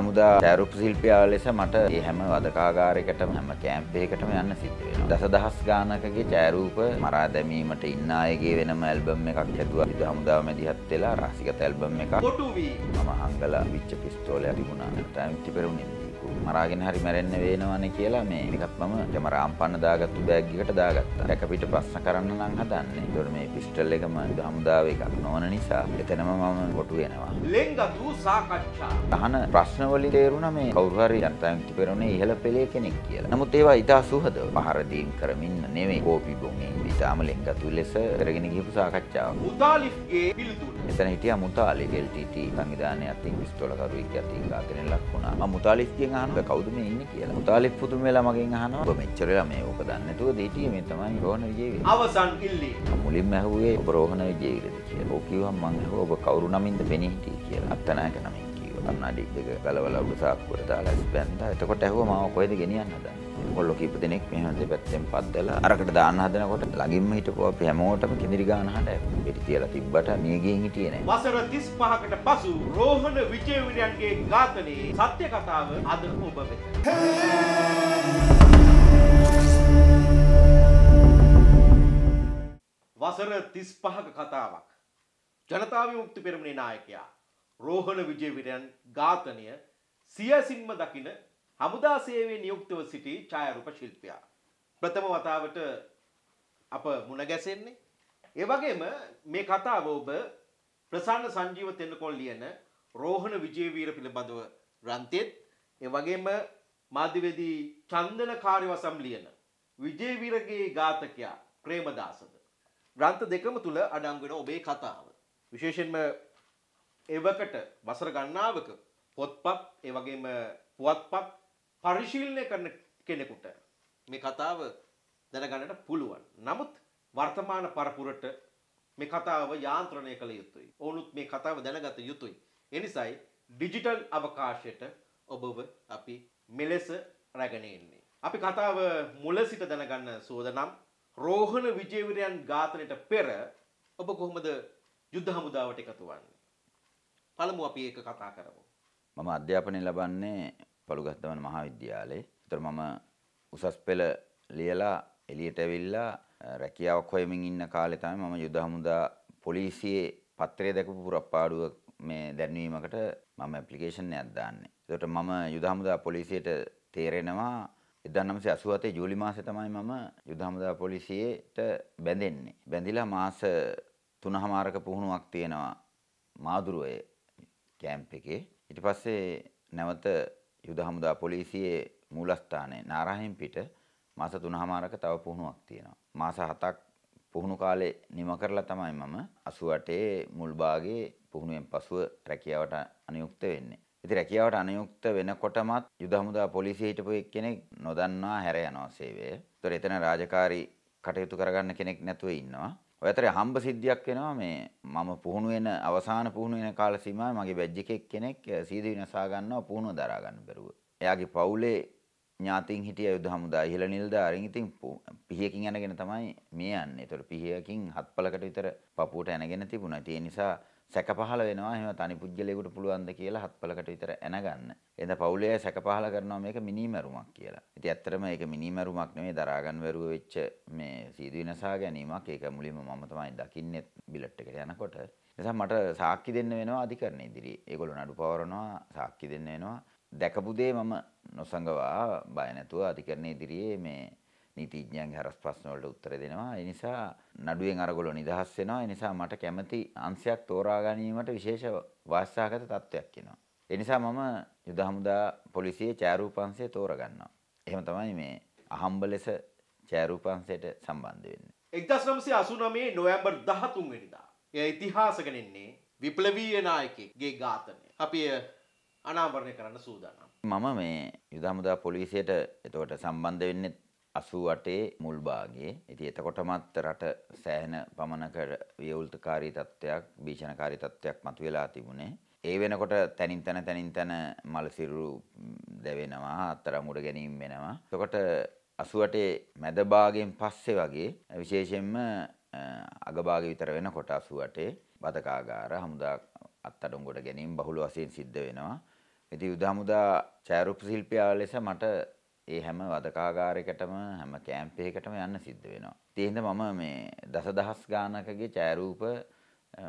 හමුදා ඡායාරූප ශිල්පියා ලෙස මට මේ හැම වදකාගාරයකටම හැම කැම්ප් එකකටම යන්න සිද්ධ වෙනවා. දසදහස් ගානකගේ ඡායාරූප මරා දැමීමට ඉන්න අයගේ වෙනම ඇල්බම් එකක් හැදුවා. යුද හමුදාව මැදිහත් වෙලා රාසිගත ඇල්බම් එකක්. මම හංගලා විච්ච පිස්තෝලයක් තිබුණා. ඉති පෙරුණේ මරාගෙන හරි මැරෙන්න වෙනවනේ කියලා මේ එකත් මම ජමරාම් පන්න දාගත්තු බෑග් එකට දාගත්තා. දැක පිට ප්‍රශ්න කරන්න නම් හදන්නේ. ඒතකොට මේ පිස්ටල් එකම හමුදාවේ එකක් නොවන නිසා එතනම මම කොටු වෙනවා. ලෙන්ගතු සාකච්ඡා අහන ප්‍රශ්න වලින් තේරුණා මේ කවුරු හරි යන්තම් ඉතිපෙරුනේ ඉහළ පෙළේ කෙනෙක් කියලා. නමුත් ඒවා ඊටා සුහදව පහර දීම් කරමින් නෙමෙයි කෝපි බොමින් ඊටාම ලෙන්ගතු ලෙස කරගෙන ගිහපු සාකච්ඡාවක්. මුතාලිෆ්ගේ පිළිතුර එතන හිටියා මුතාලි LTT සංවිධානයේ අතින් පිස්තෝල කරුවෙක් අතින් ඝාතනය ලක් වුණා. මම මුතාලිස්ගෙන් අහනවා කවුද මේ ඉන්නේ කියලා. මුතාලිස් පුදුම වෙලා මගෙන් අහනවා ඔබ මෙච්චර වෙලා මේ ඔබ දන්නේ නැතුව හිටියේ මේ තමයි රෝහණ විජේවීර. අවසන් ඉල්ලී මුලින්ම ඇහුවේ ඔබ රෝහණ විජේවීරද කියලා. ඔව් කිව්වම මං ඇහුවා ඔබ කවුරු නමින්ද පෙනී හිටියේ කියලා. අත්තනායක නමින් කිව්වා. කන්නඩි දෙක ගලවලා උඩ සාක්කුවට දාලා බැන්දා. එතකොට ඇහුවා මාව කොහෙද ගෙනියන්න හදන්නේ? කොල්ලෝ කීප දෙනෙක් මෙහෙම දෙපැත්තෙන් පද්දලා අරකට දාන්න හදනකොට ළඟින්ම හිටපුව අපි හැමෝටම කිඳිරි ගාන හඬ පිටි තියලා තිබ්බට මිය ගිහින් හිටියේ නැහැ. වසර 35කට පසු රෝහණ විජේවිරයන්ගේ ඝාතනයේ සත්‍ය කතාව අද ඔබ වෙත. වසර 35ක කතාවක්. ජනතා විමුක්ති පෙරමුණේ නායකයා රෝහණ විජේවිරයන් ඝාතනය සියසින්ම දකින හමුදා සේවයේ නියුක්තව සිටි ඡායාරූප ශිල්පියා. ප්‍රථම වතාවට අප මුණ ගැසෙන්නේ. ඒ වගේම මේ කතාව ඔබ ප්‍රසන්න සංජීව තෙන්නකෝන් ලියන රෝහණ විජේවීර පිළිබඳව ග්‍රන්ථෙත් ඒ වගේම මාධ්‍යවේදී චන්දන කාර්යවසම් ලියන විජේවීරගේ ඝාතකයා ප්‍රේමදාසද ග්‍රන්ථ දෙකම තුල අඩංගු වෙන ඔබේ කතාව. විශේෂයෙන්ම එවකට වසර ගණනාවක පොත්පත් ඒ වගේම පුවත්පත් පරිශීලනය කරන කෙනෙකුට මේ කතාව දැනගන්නට පුළුවන්. නමුත් වර්තමාන පරපුරට මේ කතාව යාන්ත්‍රණය කළ යුතුයි. ඔවුනුත් මේ කතාව දැනගත යුතුයි. එනිසායි ඩිජිටල් අවකාශයට ඔබව අපි මෙලෙස රැගෙන එන්නේ. අපි කතාව මුල සිට දැනගන්න සූදානම්. රෝහණ විජේවිරයන් ඝාතනයට පෙර ඔබ කොහොමද යුද්ධ හමුදාවට එකතු වන්නේ? පළමු අපි ඒක කතා කරමු. මම අධ්‍යාපනය ලබන්නේ පළුගස්දවන මහාවිද්‍යාලයේ. ඒතර මම උසස් පෙළ ලියලා එළියට ඇවිල්ලා රැකියාවක් හොයමින් ඉන්න කාලේ තමයි මම යුද හමුදා පොලිසියේ පත්‍රය දැකපු පුරප්පාඩුව මේ දැන්වීමකට මම ඇප්ලිකේෂන් එකක් දාන්නේ. ඒකට මම යුද හමුදා පොලිසියට තේරෙනවා 1987 ජූලි මාසේ තමයි මම යුද හමුදා පොලිසියට බැඳෙන්නේ. බැඳිලා මාස 3මාරක පුහුණුවක් තියෙනවා මාදුරුවේ කැම්ප් එකේ. ඊට පස්සේ නැවත යුද හමුදා පොලිසියේ මූලස්ථානයේ නාරාහෙන් පිට මාස 3මාරක තව පුහුණුවක් තියෙනවා. මාස 7ක් පුහුණු කාලේ නිම කරලා තමයි මම 88 මුල් භාගයේ පුහුණුවෙන් පසුව රැකියාවට අනියුක්ත වෙන්නේ. ඉතින් රැකියාවට අනියුක්ත වෙනකොටමත් යුද හමුදා පොලිසිය හිටපු එක්කෙනෙක් නොදන්නවා හැර යනවා සේවය. ඒතර එතන රාජකාරී කටයුතු කරගන්න කෙනෙක් නැතුව ඉන්නවා. ඔය අතරේ හම්බ සිද්ධියක් වෙනවා මේ මම පුහුණු වෙන අවසාන පුහුණු වෙන කාල සීමාවේ මගේ බැජ් එකේ කෙනෙක් සීදී විනාසා ගන්නවා පුහුණුව දරා ගන්න බැරුව. එයාගේ පවුලේ ඥාතින් හිටිය යුද හමුදා ඉහළ නිලධාරීන් ඉතින් පිහියකින් යනගෙන තමයි මේ යන්නේ. ඒතකොට පිහියකින් හත්පලකට විතර පපුවට ඇනගෙන තිබුණා. ඒ නිසා සැක පහල වෙනවා එහෙම තනි පුජ්‍යලයකට පුළුවන්ද කියලා හත්පලකට විතර ඇනගන්න. එඳ පවුලේ සැක පහල කරනවා මේක මිනිමරුමක් කියලා. ඉතින් ඇත්තටම ඒක මිනිමරුමක් නෙමෙයි දරා ගන්න බැරුව වෙච්ච මේ සීදු විනසා ගැනීමක්. ඒක මුලින්ම මම තමයි දකින්නේ බිලට් එකට යනකොට. නිසා මට සාක්ෂි දෙන්න වෙනවා අධිකරණ ඉදිරියේ. ඒගොල්ලෝ නඩු පවරනවා සාක්ෂි දෙන්න වෙනවා. දැකපු දේ මම නොසඟවා බය නැතුව අධිකරණ ඉදිරියේ මේ නීතිඥයන්ගේ හරස් ප්‍රශ්න වලට උත්තර දෙනවා. ඒ නිසා නඩුවෙන් අරගොල්ලෝ නිදහස් වෙනවා. ඒ නිසා මට කැමති අංශයක් තෝරා ගැනීමට විශේෂ වාස්තවගත තත්ත්වයක් එනවා. ඒ නිසා මම යුද හමුදා පොලිසියේ ඡායාරූපංශය තෝරගන්නවා. එහෙම තමයි මේ අහම්බ ලෙස ඡායාරූපංශයට සම්බන්ධ වෙන්නේ. 1989 නොවැම්බර් 13 වෙනිදා. එය ඉතිහාසකනෙන්නේ විප්ලවීය නායකයෙක්ගේ ඝාතනය. අපි අනාවරණය කරන්න සූදානම්. මම මේ යුද හමුදා පොලිසියට එතකොට සම්බන්ධ වෙන්නේ 88 මුල් භාගයේ. ඉතින් එතකොටමත් රට සෑහෙන පමණකට වියවුල්තකාරී තත්ත්වයක්, භීෂණකාරී තත්ත්වයක් මතුවලා තිබුණේ. ඒ වෙනකොට තනින් තන තනින් තන මලසිරු දැවෙනවා, අත්තරමුඩ ගැනීම වෙනවා. එතකොට 88 මැද භාගයෙන් පස්සේ වගේ විශේෂයෙන්ම අගභාගය විතර වෙනකොට 88 බදකාගාර හමුදා අත්අඩංගුවට ගැනීම බහුල වශයෙන් සිද්ධ වෙනවා. ඉතින් යුද හමුදා ඡායාරූප ශිල්පියා ලෙස මට ඒ හැම වදකාගාරයකටම හැම කැම්ප් එකකටම යන්න සිද්ධ වෙනවා. ඉතින් මම මේ දසදහස් ගානකගේ ඡායාරූප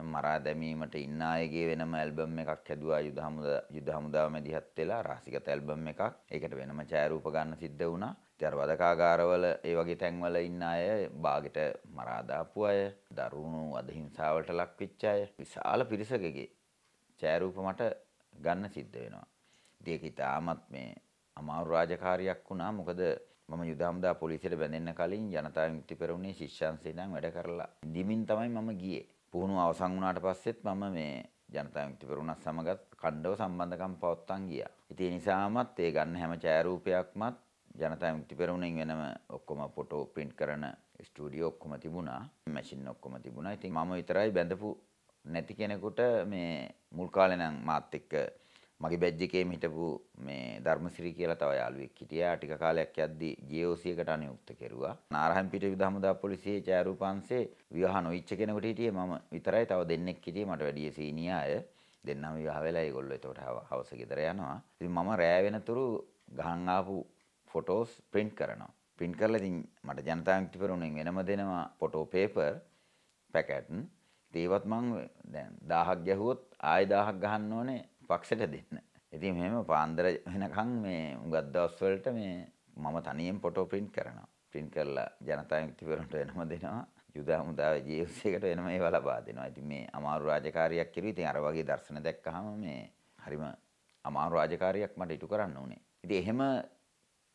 මරා දැමීමට ඉන්න අයගේ වෙනම ඇල්බම් එකක් හැදුවා යුද හමුදා යුද හමුදාව මැදිහත් වෙලා රාසිගත ඇල්බම් එකක්. ඒකට වෙනම ඡායාරූප ගන්න සිද්ධ වුණා. ඉතින් අර වදකාගාරවල ඒ වගේ තැන්වල ඉන්න අය බාගෙට මරා දාපු අය, දරුණු අධහිංසාවලට ලක් වෙච්ච අය, විශාල පිරිසකගේ ඡායාරූප මට ගන්න සිද්ධ වෙනවා. ඉතින් ඒක ඉතාමත් මේ අමාරු රාජකාරියක් වුණා. මොකද මම යුද හමුදා පොලිසියට බැඳෙන්න කලින් ජනතා විමුක්ති පෙරමුණේ ශිෂ්‍යංශේ ඉඳන් වැඩ කරලා දිමින් තමයි මම ගියේ. පුහුණුව අවසන් වුණාට පස්සෙත් මම මේ ජනතා විමුක්ති පෙරමුණත් සමගත් කණ්ඩව සම්බන්ධකම් පවත්වාන් ගියා. ඉතින් ඒ නිසාමත් ඒ ගන්න හැම ඡායාරූපයක්මත් ජනතා විමුක්ති පෙරමුණෙන් වෙනම ඔක්කොම ෆොටෝ ප්‍රින්ට් කරන ස්ටුඩියෝ ඔක්කොම තිබුණා. මැෂින් ඔක්කොම තිබුණා. ඉතින් මම විතරයි බැඳපු නැති කෙනෙකුට මේ මුල් කාලේ නම් මාත් එක්ක මගේ බැජ් එකේම හිටපු මේ ධර්මසිරි කියලා තව යාළුවෙක් හිටියා. ටික කාලයක් යද්දී GOC එකට අනියුක්ත කෙරුවා. නාරහම්පිට යුද හමුදා පොලිසියේ ඡායාරූපංශේ විවාහ නොවිච්ච කෙනෙකුට හිටියේ මම විතරයි. තව දෙන්නෙක් හිටියේ මට වැඩිය සීනියර් අය. දෙන්නම විවාහ වෙලා ඒගොල්ලෝ එතකොට හවස ගෙදර යනවා. ඉතින් මම රෑ වෙනතුරු ගහන් ආපු ෆොටෝස් ප්‍රින්ට් කරනවා. ප්‍රින්ට් කරලා ඉතින් මට ජනතා විමුක්ති පෙරමුණෙන් වෙනම දෙනවා ෆොටෝ පේපර් පැකට්. ඒවත් මං දැන් 1000ක් ගැහුවොත් ආයෙ 1000ක් ගහන්න ඕනේ පක්ෂයට දෙන්න. ඉතින් මෙහෙම පාන්දර වෙනකන් මේ උගත් දවස්වලට මේ මම තනියෙන් ෆොටෝ ප්‍රින්ට් කරනවා. ප්‍රින්ට් කරලා ජනතා විමුක්ති පෙරමුණට වෙනම දෙනවා. යුද හමුදාවේ ජීවස් එකට වෙනම ඒවා ලබා දෙනවා. ඉතින් මේ අමාරු රාජකාරියක් කෙරුවා. ඉතින් අර වගේ දර්ශන දැක්කහම මේ හරිම අමාරු රාජකාරියක් මට ඉටු කරන්න උනේ. ඉතින් එහෙම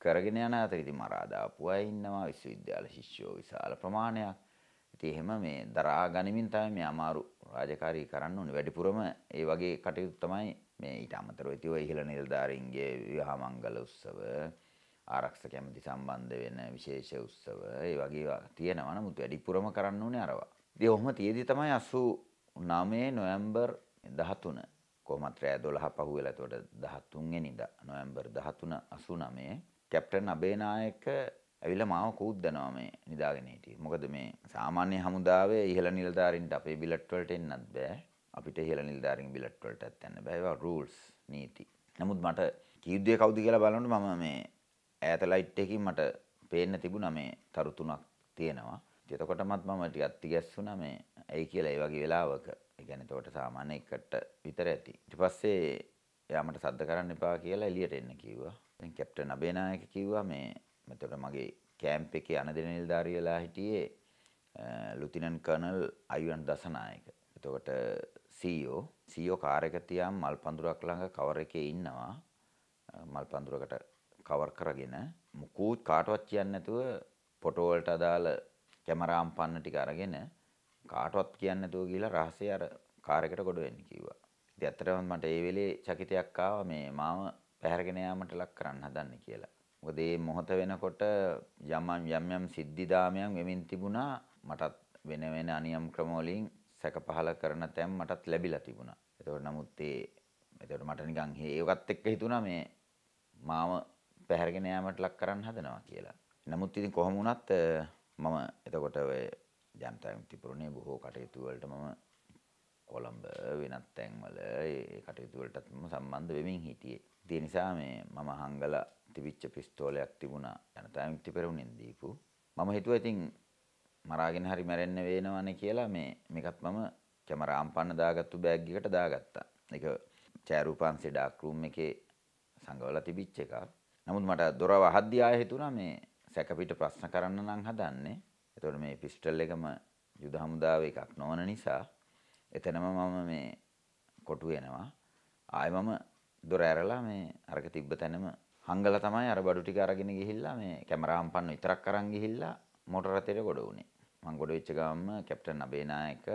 කරගෙන යන අතර ඉතින් මරා දාපු අය ඉන්නවා විශ්වවිද්‍යාල ශිෂ්‍යෝ විශාල ප්‍රමාණයක්. ඉතින් එහෙම මේ දරා ගනිමින් තමයි මේ අමාරු රාජකාරී කරන්න ඕනේ. වැඩිපුරම ඒ වගේ කටයුතු තමයි මේ ඊට අමතරව ඉතින් ඔය ඉහළ නිලධාරීන්ගේ විවාහ මංගල උත්සව ආරක්ෂක ඇමති සම්බන්ධ වෙන විශේෂ උත්සව ඒ වගේ තියෙනවා. නමුත් වැඩිපුරම කරන්න ඕනේ අරවා. ඉතින් ඔහොම තියේදී තමයි 89 නොවැම්බර් 13 කොහොමත් රෑ 12 පහුවෙලා එතකොට 13 වෙනිදා නොවැම්බර් 13 89 කැප්ටන් අබේනායක ඇවිල්ලා මාව කූද්දනවා මේ නිදාගෙන හිටියේ. මොකද මේ සාමාන්‍ය හමුදාවේ ඉහළ නිලධාරීන්ට අපේ බිලට් වලට එන්නත් බෑ. අපිට ඉහළ නිලධාරීන් බිලට් වලටත් යන්න බෑ. ඒවා රූල්ස් නීති. නමුත් මට කීයුද්දේ කවුද කියලා බලනකොට මම මේ ඈත ලයිට් එකකින් මට පේන්න තිබුණා මේ තරු තුනක් තියෙනවා. එතකොටමත් මම ටිකක් තිගැස්සුණා මේ ඇයි කියලා ඒ වගේ වෙලාවක. ඒ කියන්නේ එතකොට සාමාන්‍ය එකට විතර ඇති. ඊට පස්සේ එයා මට සද්ද කරන්න එපා කියලා එළියට එන්න කිව්වා. දැන් කැප්ටන් අබේනායක කිව්වා මේ මෙතකොට මගේ කෑම්ප් එකේ අනදින නිලධාරිය වෙලා හිටියේ ලුතිනන්ට් කර්නල් අයුන් දසනායක. එතකොට CEO CEO කාර් එක තියාම මල් පඳුරක් ළඟ කවර් එකේ ඉන්නවා. මල් පඳුරකට කවර් කරගෙන මුකුත් කාටවත් කියන්නේ නැතුව ෆොටෝ වලට අදාළ කැමරා අම්පන්න ටික අරගෙන කාටවත් කියන්නේ නැතුව ගිහලා රහසේ අර කාර් එකට ගොඩ වෙන්න කිව්වා. ඉතින් ඇත්තටම මට ඒ වෙලේ චකිතයක් ආවා මේ මාව පැහැරගෙන යාමට ලක් කරන්න හදන්නේ කියලා. මොකද මේ මොහොත වෙනකොට යම් යම් යම් සිද්ධිදාමයන් වෙමින් තිබුණා මටත් වෙන වෙන අනියම් ක්‍රම වලින් සැක පහල කරන තැන් මටත් ලැබිලා තිබුණා. ඒතකොට නමුත් ඒ එතකොට මට නිකන් ඒකත් එක්ක හිතුණා මේ මාව පැහැරගෙන යාමට ලක් කරන්න හදනවා කියලා. නමුත් ඉතින් කොහොම වුණත් මම එතකොට ඔය ජනතා විමුක්ති පුරණේ බොහෝ කටයුතු වලට මම කොළඹ වෙනත් තැන්වල ඒ කටයුතු වලටත් මම සම්බන්ධ වෙමින් හිටියේ. ඒ නිසා මේ මම හංගලා තිබිච්ච පිස්තෝලයක් තිබුණා ජනතා විමුක්ති පෙරමුණෙන් දීපු. මම හිතුවා ඉතින් මරාගෙන හරි මැරෙන්න වෙනවනේ කියලා මේ මේකත් මම කැමරා අම්පන්න දාගත්තු බෑග් එකට දාගත්තා. ඒක චෑරූපන්සේ ඩාක් රූම් එකේ සංගවලා තිබිච්ච එකක්. නමුත් මට දොර වහද්දී ආයෙ හිතුණා මේ සැකපිට ප්‍රශ්න කරන්න නම් හදන්නේ. එතකොට මේ පිස්ටල් එකම යුද හමුදාවේ එකක් නොවන නිසා එතනම මම මේ කොටු වෙනවා. ආයෙ මම දොර ඇරලා මේ අරක තිබ්බ තැනම හංගලා තමයි අර බඩු ටික අරගෙන ගිහිල්ලා මේ කැමරා අම්පන්න විතරක් අරන් ගිහිල්ලා මොටර රථයට ගොඩ වුණේ. මං ගොඩ වෙච්ච ගමන්ම කැප්ටන් අබේනායක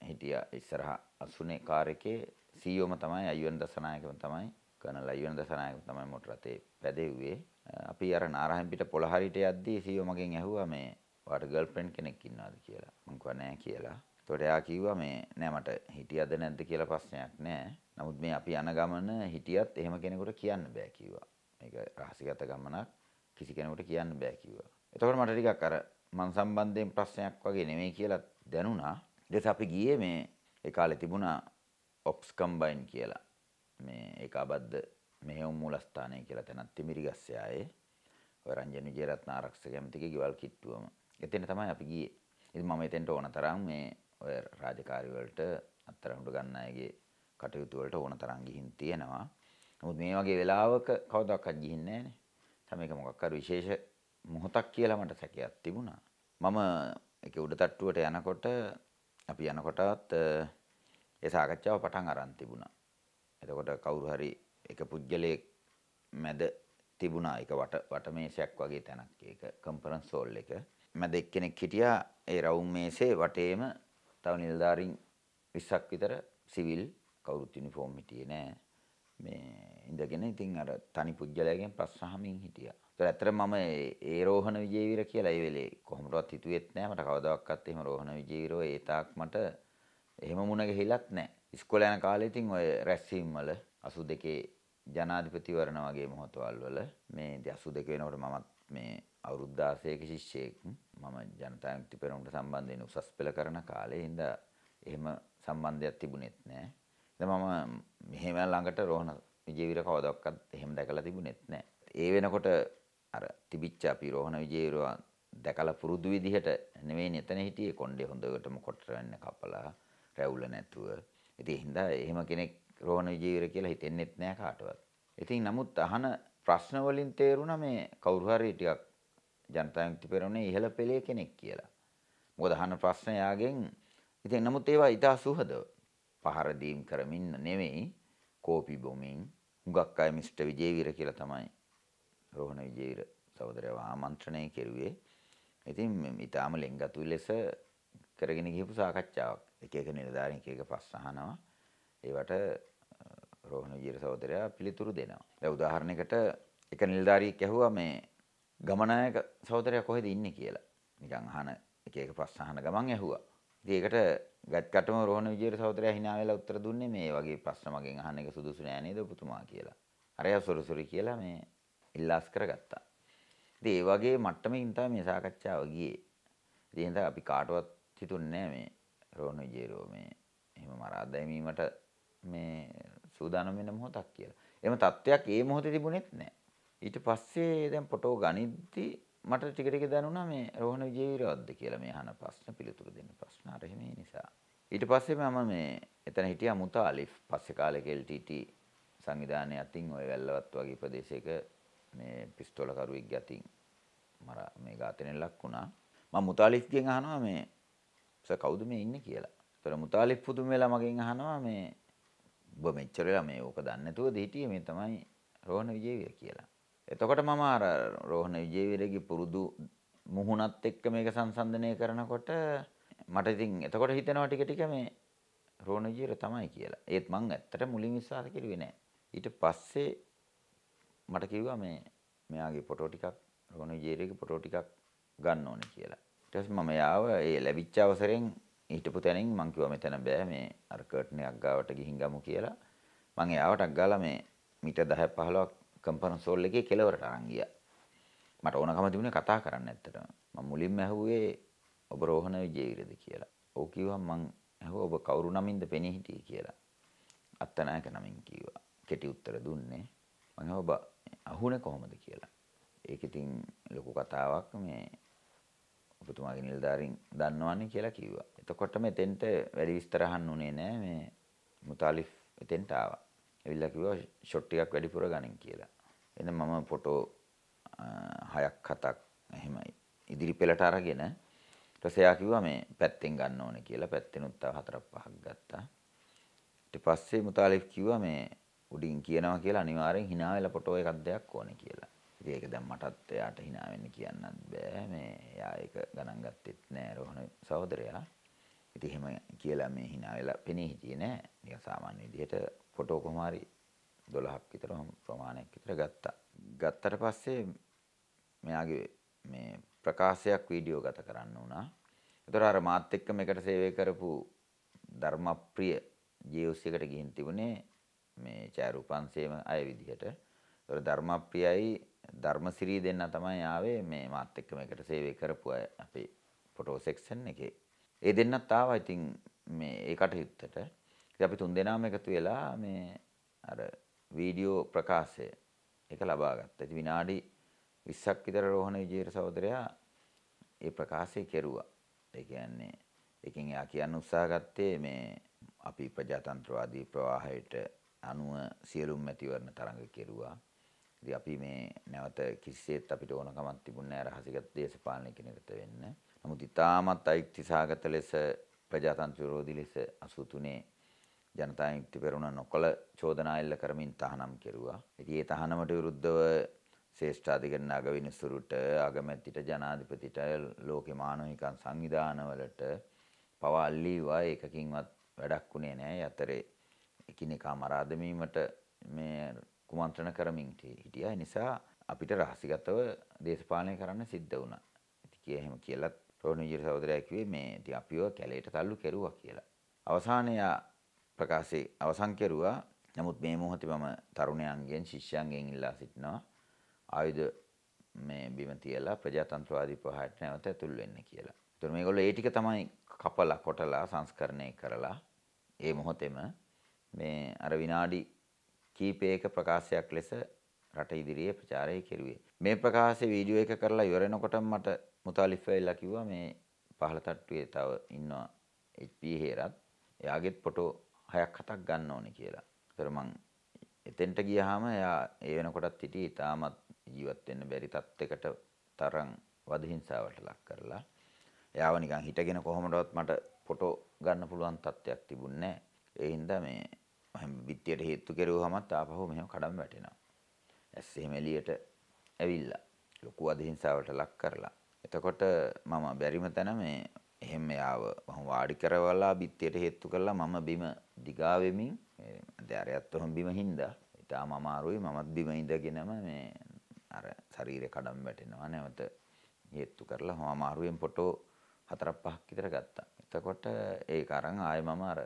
හිටියා ඉස්සරහා අසුනේ කාර් එකේ සීයෝම තමයි අයුවන් දසනායකම තමයි කර්නල් අයුවන් දසනායකම තමයි මොටර රථේ පැදෙව්වේ. අපි අර නාරහෙම්පිට පොළහරියට යද්දී සීයෝ මගෙන් ඇහුවා මේ ඔයාට ගර්ල්ෆ්‍රෙන්ඩ් කෙනෙක් ඉන්නවද කියලා. මං කිව්වා නෑ කියලා. එතකොට එයා කිව්වා මේ නෑ මට හිටියද නැද්ද කියලා ප්‍රශ්නයක් නෑ. නමුත් මේ අපි යන ගමන හිටියත් එහෙම කෙනෙකුට කියන්න බෑ කිව්වා. මේක රහසිගත ගමනක් කිසි කෙනෙකුට කියන්න බෑ කිව්වා. එතකොට මට ටිකක් අර මං සම්බන්ධයෙන් ප්‍රශ්නයක් වගේ නෙමෙයි කියලා දැනුණා. ඊට අපි ගියේ මේ ඒ කාලේ තිබුණා ඔප්ස් කම්බයින් කියලා. මේ ඒකාබද්ධ මෙහෙයුම් මූලස්ථානය කියලා තැනක් තිමිරිගස්සේ ආයේ ඔය රංජන විජේරත්න ආරක්ෂක ඇමතිගේ ගෙවල් කිට්ටුවම. එතන තමයි අපි ගියේ. ඉතින් මම එතෙන්ට ඕන තරම් මේ ඔය රාජකාරි වලට අත්තරමුඩ ගන්න අයගේ කටයුතු වලට ඕන තරම් ගිහින් තියෙනවා. නමුත් මේ වගේ වෙලාවක කවදාවත් ගිහින් නැහනේ. තමයි මේක මොකක් හරි විශේෂ මොහොතක් කියලා මට සැකයක් තිබුණා. මම ඒක උඩ තට්ටුවට යනකොට අපි යනකොටත් ඒ සාකච්ඡාව පටන් අරන් තිබුණා. එතකොට කවුරු හරි එක පුජ්‍යලයක් මැද තිබුණා එක වට වටමේෂයක් වගේ තැනක් ඒක කන්ෆරන්ස් හෝල් එක. මැද එක්කෙනෙක් හිටියා ඒ රවුම් මේසේ වටේම තව නිලධාරීන් 20ක් විතර සිවිල් කවුරුත් යුනිෆෝම් හිටියේ නෑ. මේ ඉඳගෙන ඉතින් අර තනි පුජ්‍යලයෙන් ප්‍රශ්න අහමින් හිටියා. ඒතර ඇත්තට මම ඒ රෝහණ විජේවීර කියලා ඒ වෙලේ කොහොමදවත් හිතුවෙත් නෑ මට කවදාවත් එහෙම රෝහණ විජේවීරෝ ඒ තාක් මට එහෙම මුණ ගැහිලත් නෑ. ඉස්කෝලේ යන කාලේ ඉතින් ඔය රැස්වීම් වල 82 ජනාධිපතිවරණ වගේ මොහොතවල් වල මේ 82 වෙනකොට මමත් මේ අවුරුදු 16ක ශිෂ්‍යයෙක් මම ජනතා විමුක්ති පෙරමුණට සම්බන්ධ වෙන උසස් පෙළ කරන කාලේ ඉඳලා එහෙම සම්බන්ධයක් තිබුණෙත් නෑ. මම මෙහෙම ළඟට රෝහණ විජේවීර කවදාවත් එහෙම දැකලා තිබුණෙත් නෑ. ඒ වෙනකොට අර තිබිච්ච අපි රෝහණ විජේවීරව දැකලා පුරුදු විදිහට නෙවෙයි එතන හිටියේ කොණ්ඩේ හොඳටම කොට වෙන්න කපලා රැවුල නැතුව. ඉතින් හින්දා එහෙම කෙනෙක් රෝහණ විජේවීර කියලා හිතෙන්නෙත් නෑ කාටවත්. ඉතින් නමුත් අහන ප්‍රශ්න වලින් තේරුණා මේ කවුරු හරි ටිකක් ජනතා විමුක්ති පෙරමුණේ ඉහළ පෙළේ කෙනෙක් කියලා. මොකද අහන ප්‍රශ්න යාගෙන් ඉතින් නමුත් ඒවා ඉතා සුහදව පහර දීම් කරමින් නෙවෙයි කෝපි බොමින් හුඟක් අය මිස්ටර් විජේවීර කියලා තමයි රෝහණ විජේවීර සහෝදරයව ආමන්ත්‍රණය කෙරුවේ. ඉතින් ඊටාම ලෙන්ගතු ලෙස කරගෙන ගිහපු සාකච්ඡාවක්. එක එක නිලධාරීන් එක එක ප්‍රශ්න අහනවා. ඒවට රෝහණ විජේවීර සහෝදරයා පිළිතුරු දෙනවා. දැන් උදාහරණයකට එක නිලධාරියෙක් ඇහුවා මේ ගමනායක සහෝදරයා කොහෙද ඉන්නේ කියලා. නිකන් අහන එක එක ප්‍රශ්න අහන ගමන් ඇහුවා. ඉතින් ඒකට ගත්කටම රෝහණ විජේර සහෝදරයා hina වෙලා උත්තර දුන්නේ මේ වගේ ප්‍රශ්න මගෙන් අහන්න එක සුදුසු නෑ නේද පුතුමා කියලා. අරයා සොරසොරි කියලා මේ ඉල්ලාස් කරගත්තා. ඉතින් ඒ වගේ මට්ටමකින් තමයි මේ සාකච්ඡාව ගියේ. ඉතින් එහෙනම් අපි කාටවත් හිතුන්නේ නෑ මේ රෝහණ විජේරෝ මේ එහෙම මරා දැමීමට මේ සූදානම් වෙන මොහොතක් කියලා. එහෙම තත්ත්වයක් ඒ මොහොතේ තිබුණෙත් නෑ. ඊට පස්සේ දැන් ෆොටෝ ගනිද්දි මට ටික ටික දැනුණා මේ රෝහණ විජේවීරවත්ද කියලා මේ අහන ප්‍රශ්න පිළිතුරු දෙන්න ප්‍රශ්න අර එහෙම නිසා. ඊට පස්සේ මම මේ එතන හිටියා මුතාලිෆ් පස්සේ කාලෙක LTT සංවිධානයේ අතින් ওই වැල්ලවත් වගේ ප්‍රදේශයක මේ පිස්තෝල කරුවෙක් යතින් මර මේ ඝාතනයෙන් ලක් වුණා. මම මුතාලිෆ්ගෙන් අහනවා මේ සර් කවුද මේ ඉන්නේ කියලා. ඒතර මුතාලිෆ් පුදුම වෙලා මගෙන් අහනවා මේ ඔබ මෙච්චර වෙලා මේ ඕක දන්නේ නැතුවද හිටියේ මේ තමයි රෝහණ විජේවීර කියලා. එතකොට මම අර රෝහණ විජේවීරගේ පුරුදු මුහුණත් එක්ක මේක සංසන්දනය කරනකොට මට ඉතින් එතකොට හිතෙනවා ටික ටික මේ රෝහණ විජේවීර තමයි කියලා. ඒත් මං ඇත්තට මුලින් විශ්වාස කරුවේ නෑ. ඊට පස්සේ මට කිව්වා මේ මෙයාගේ ෆොටෝ ටිකක් රෝහණ විජේවීරගේ ෆොටෝ ටිකක් ගන්න ඕනේ කියලා. ඊට පස්සේ මම යාව ඒ ලැබිච්ච අවසරෙන් හිටපු තැනින් මං කිව්වා මෙතන බෑ මේ අර කර්ටන් එකක් ගාවට ගිහින් ගමු කියලා. මං එයාවටක් ගාලා මේ මීටර් 10 15ක් කම්පරන්ස් හෝල් එකේ කෙලවරට අරන් ගියා. මට ඕනකම තිබුණේ කතා කරන්න ඇත්තටම. මම මුලින්ම ඇහුවේ ඔබ රෝහණ විජේවිරද කියලා. ඔව් කිව්වා මං ඇහුවා ඔබ කවුරු නමින්ද පෙනී හිටියේ කියලා. අත්තනායක නමින් කිව්වා. කෙටි උත්තර දුන්නේ. මං ඔබ අහුනේ කොහොමද කියලා. ඒක ඉතින් ලොකු කතාවක් මේ ඔබතුමාගේ නිලධාරීන් දන්නවන්නේ කියලා කිව්වා. එතකොට මෙතෙන්ට වැඩි විස්තර අහන්න උනේ නෑ මේ මුතාලිෆ් එතෙන්ට ආවා. ඇවිල්ලා කිව්වා ෂොට් ටිකක් වැඩිපුර ගනින් කියලා. එන්න මම ෆොටෝ හයක් හතක් එහෙමයි ඉදිරි පෙළට අරගෙන ඊට පස්සේ එයා කිව්වා මේ පැත්තෙන් ගන්න ඕනේ කියලා. පැත්තෙනුත් තව හතරක් පහක් ගත්තා. ඊට පස්සේ මුතාලිෆ් කිව්වා මේ උඩින් කියනවා කියලා අනිවාර්යෙන් hina වෙලා ෆොටෝ එකක් දෙයක් ඕනේ කියලා. ඉතින් ඒක දැන් මටත් එයාට hina වෙන්න කියන්නත් බෑ. මේ එයා ඒක ගණන් ගත්තෙත් නෑ රෝහණ සහෝදරයා. ඉතින් එහෙම කියලා මේ hina වෙලා පෙනී හිටියේ නෑ. නිකන් සාමාන්‍ය විදිහට ෆොටෝ කොහොම හරි 12ක් විතර ප්‍රමාණයක් විතර ගත්තා. ගත්තට පස්සේ මෙයාගේ මේ ප්‍රකාශයක් වීඩියෝ ගත කරන්න වුණා. ඒතර අර මාත් එක්ක මේකට සේවය කරපු ධර්මප්‍රිය ජීවස් එකට ගිහින් තිබුණේ මේ චාරුපන්සේම අය විදිහට. ඒතර ධර්මප්‍රියයි ධර්මසිරී දෙන්න තමයි ආවේ මේ මාත් එක්ක මේකට සේවය කරපු අය අපේ ෆොටෝ සෙක්ෂන් එකේ. ඒ දෙන්නත් ආවා ඉතින් මේ ඒ කටයුත්තට. අපි තුන් දෙනාම එකතු වෙලා මේ අර වීඩියෝ ප්‍රකාශය එක ලබා ගත්තා. ඉතින් විනාඩි 20ක් විතර රෝහණ විජේර සහෝදරයා ඒ ප්‍රකාශය කෙරුවා. ඒ කියන්නේ එකෙන් එයා කියන්න උත්සාහ ගත්තේ මේ අපි ප්‍රජාතන්ත්‍රවාදී ප්‍රවාහයට අනුව සියලුම මැතිවරණ තරඟ කෙරුවා. ඉතින් අපි මේ නැවත කිසිසේත් අපිට ඕනකමක් තිබුණේ නැහැ රහසිගත දේශපාලනයක නිරත වෙන්න. නමුත් ඉතාමත් අයිතිසහගත ලෙස ප්‍රජාතන්ත්‍ර විරෝධී ලෙස 83 ජනතා යුක්ති පෙරමුණ නොකළ චෝදනා එල්ල කරමින් තහනම් කෙරුවා. ඉතින් ඒ තහනමට විරුද්ධව ශ්‍රේෂ්ඨාධිකරණ අගවිනිසුරුට අගමැතිට ජනාධිපතිට ලෝකේ මානවිකන් සංවිධානවලට පවා අල්ලීවා ඒකකින්වත් වැඩක් වුණේ නැහැ. අතරේ එකිනෙකා මරා දැමීමට මේ කුමන්ත්‍රණ කරමින් හිටියා. නිසා අපිට රහසිගතව දේශපාලනය කරන්න සිද්ධ වුණා. ඉතින් කිය එහෙම කියලා රෝහණ විජේර සහෝදරයා කිව්වේ මේ ඉතින් අපිව කැලේට තල්ලු කෙරුවා කියලා. අවසානයේ ප්‍රකාශයේ අවසන් කෙරුවා. නමුත් මේ මොහොතේ මම තරුණයන්ගෙන් ශිෂ්‍යයන්ගෙන් ඉල්ලා සිටිනවා ආයුධ මේ බිම තියලා ප්‍රජාතන්ත්‍රවාදී ප්‍රහාරයට නැවත ඇතුල් වෙන්න කියලා. ඒතර මේගොල්ලෝ ඒ ටික තමයි කපලා කොටලා සංස්කරණය කරලා ඒ මොහොතේම මේ අර විනාඩි කීපයක ප්‍රකාශයක් ලෙස රට ඉදිරියේ ප්‍රචාරය කෙරුවේ. මේ ප්‍රකාශය වීඩියෝ එක කරලා ඉවර වෙනකොට මට මුතාලිෆ් වෙලා කිව්වා මේ පහළ තට්ටුවේ තව ඉන්නවා HP හේරත්. එයාගෙත් ෆොටෝ හයක් හතක් ගන්න ඕනේ කියලා. ඒතර මං එතෙන්ට ගියාම එයා ඒ වෙනකොටත් හිටියේ ඉතාමත් ජීවත් වෙන්න බැරි තත්යකට තරම් වද හිංසාවට ලක් කරලා එයාව නිකන් හිටගෙන කොහොමදවත් මට ෆොටෝ ගන්න පුළුවන් තත්යක් තිබුණේ නැහැ. ඒ හින්දා මේ මම බිත්තියට හේතු කෙරුවහමත් ආපහු මෙහෙම කඩම් වැටෙනවා. ඇස් එහෙම එළියට ඇවිල්ලා ලොකු අධිහිංසාවට ලක් කරලා. එතකොට මම බැරිම තැන මේ එහෙම යාව මම වාඩි කරවලා බිත්තියට හේතු කරලා මම බිම දිගා වෙමින් දැරයත් ඔහම බිම හින්දා ඉතාම අමාරුයි මමත් බිම ඉඳගෙනම මේ අර ශරීරය කඩම් වැටෙනවා නැවත හේතු කරලා මම අමාරුවෙන් ෆොටෝ හතරක් පහක් විතර ගත්තා. එතකොට ඒක අරන් ආයෙ මම අර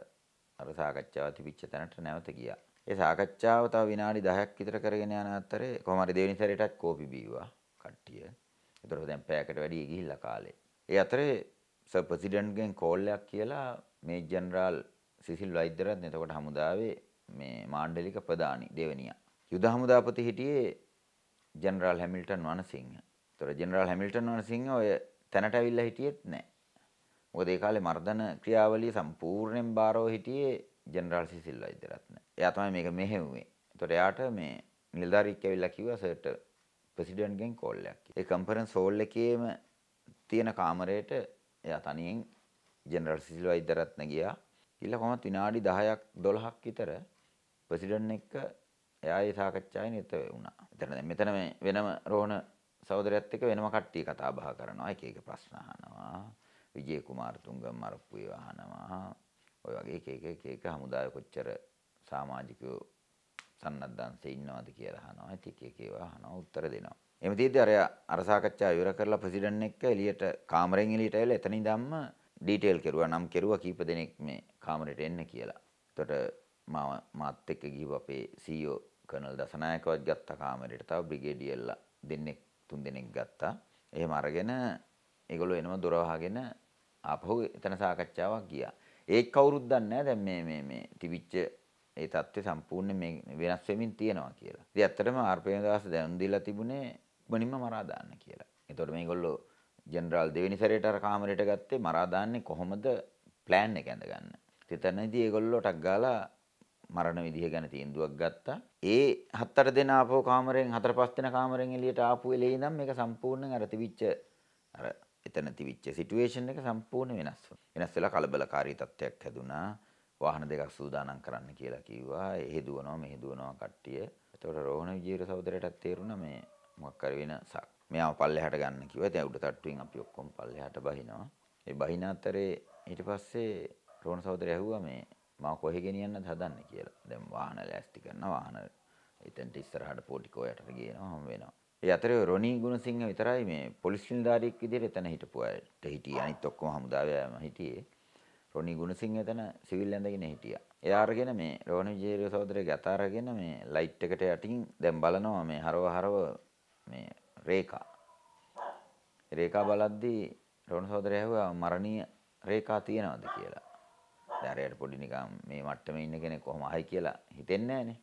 අර සාකච්ඡාව තිබිච්ච තැනට නැවත ගියා. ඒ සාකච්ඡාව තව විනාඩි 10ක් විතර කරගෙන යන අතරේ කොහොම හරි දෙවෙනි සැරේටත් කෝපි බීවා කට්ටිය. ඒතර දැන් පැයකට වැඩි ගිහිල්ලා කාලේ. ඒ අතරේ සර් ප්‍රෙසිඩන්ට්ගෙන් කෝල් එකක් කියලා මේ ජෙනරාල් සිසිල් වෛද්‍යරත්න එතකොට හමුදාවේ මේ මාණ්ඩලික ප්‍රධානි දෙවනියා. යුද හමුදාපති හිටියේ ජෙනරාල් හැමිල්ටන් වනසිංහ. ඒතර ජෙනරාල් හැමිල්ටන් වනසිංහ ඔය තැනට ඇවිල්ලා හිටියෙත් නැහැ. මොකද ඒ කාලේ මර්ධන ක්‍රියාවලිය සම්පූර්ණයෙන් බාරව හිටියේ ජෙනරාල් සිසිල් වෛද්‍යරත්න. එයා තමයි මේක මෙහෙව්වේ. ඒතකොට එයාට මේ නිලධාරියෙක් ඇවිල්ලා කිව්වා සර්ට ප්‍රෙසිඩන්ට්ගෙන් කෝල් එකක්. ඒ කන්ෆරන්ස් හෝල් එකේම තියෙන කාමරයට එයා තනියෙන් ජෙනරල් සිසිල් වෛද්‍යරත්න ගියා. ගිහලා කොහොමත් විනාඩි 10ක් 12ක් විතර ප්‍රෙසිඩන්ට් එක්ක එයා ඒ සාකච්ඡාවේ නිරත වුණා. එතන දැන් මෙතන මේ වෙනම රෝහණ සහෝදරයත් එක්ක වෙනම කට්ටිය කතා බහ කරනවා. එක එක ප්‍රශ්න අහනවා. විජේ කුමාරතුංග මරපු ඒවා අහනවා. ඔය වගේ එක එක එක එක හමුදාවේ කොච්චර සමාජිකයෝ සන්නද්ධාංශේ ඉන්නවද කියලා අහනවා. ඉතින් එක එක ඒවා අහනවා උත්තර දෙනවා. එහෙම තියෙද්දි අර අර සාකච්ඡාව ඉවර කරලා ප්‍රෙසිඩන්ට් එක්ක එළියට කාමරෙන් එළියට ඇවිල්ලා එතන ඉඳන්ම ඩීටේල් කෙරුවා. නම් කෙරුවා කීප දෙනෙක් මේ කාමරෙට එන්න කියලා. එතකොට මම මාත් එක්ක ගිහුව අපේ CEO කර්නල් දසනායකවත් ගත්තා කාමරෙට. තව බ්‍රිගේඩියර්ලා දෙන්නෙක් තුන් දෙනෙක් ගත්තා. එහෙම අරගෙන ඒගොල්ලෝ එනවා දොර වහගෙන ආපහු එතන සාකච්ඡාවක් ගියා. ඒක කවුරුත් දන්නේ නැහැ දැන් මේ මේ මේ තිබිච්ච ඒ தත්ත්වය සම්පූර්ණයෙන් මේ වෙනස් වෙමින් තියෙනවා කියලා. ඉතින් ඇත්තටම ආර්පේනදාස දැනුම් දීලා තිබුණේ ඉක්මනින්ම මරා දාන්න කියලා. එතකොට මේගොල්ලෝ ජෙනරාල් දෙවෙනි සැරේට අර කාමරයට ගත්තේ මරා දාන්නේ කොහොමද ප්ලෑන් එක ඇඳගන්න. එතනදී ඒගොල්ලෝ ටක් ගාලා මරණ විදිහ ගැන තීන්දුවක් ගත්තා. ඒ හතර දෙනා ආපහු කාමරෙන් හතර පහ දෙනා කාමරෙන් එළියට ආපු වෙලේ ඉඳන් මේක සම්පූර්ණයෙන් අර තිබිච්ච අර එතන තිබිච්ච සිටුේෂන් එක සම්පූර්ණ වෙනස් වුණා. වෙනස් වෙලා කලබලකාරී තත්ත්වයක් හැදුනා. වාහන දෙකක් සූදානම් කරන්න කියලා කිව්වා. එහෙ දුවනවා මෙහෙ දුවනවා කට්ටිය. එතකොට රෝහණ විජේර සහෝදරයටත් තේරුණා මේ මොකක් කර වෙනසක්. මෙයාව පල්ලෙහාට ගන්න කිව්වා. දැන් උඩ තට්ටුවෙන් අපි ඔක්කොම පල්ලෙහාට බහිනවා. ඒ බහින අතරේ ඊට පස්සේ රෝහණ සහෝදරය ඇහුවා මේ මම කොහෙ ගෙනියන්නද හදන්නේ කියලා. දැන් වාහන ලෑස්ති කරනවා. වාහන එතනට ඉස්සරහට පෝටිකෝ යටට ගේනවා හම් වෙනවා. ඒ අතරේ රොනි ගුණසිංහ විතරයි මේ පොලිස් නිලධාරියෙක් විදිහට එතන හිටපු අයට හිටියේ. අනිත් ඔක්කොම හමුදාවේම හිටියේ. රොනි ගුණසිංහ එතන සිවිල් ඇඳගෙන හිටියා. එයා අරගෙන මේ රෝහණ විජේරිය සහෝදරගේ අත අරගෙන මේ ලයිට් එකට යටින් දැන් බලනවා මේ හරව හරව මේ රේඛා. රේඛා බලද්දී රෝහණ සහෝදරය ඇහුවා මරණීය රේඛා තියනවද කියලා. දැන් අරයට පොඩි නිකන් මේ මට්ටමේ ඉන්න කෙනෙක් කොහොම අහයි කියලා හිතෙන්නේ නැහනේ.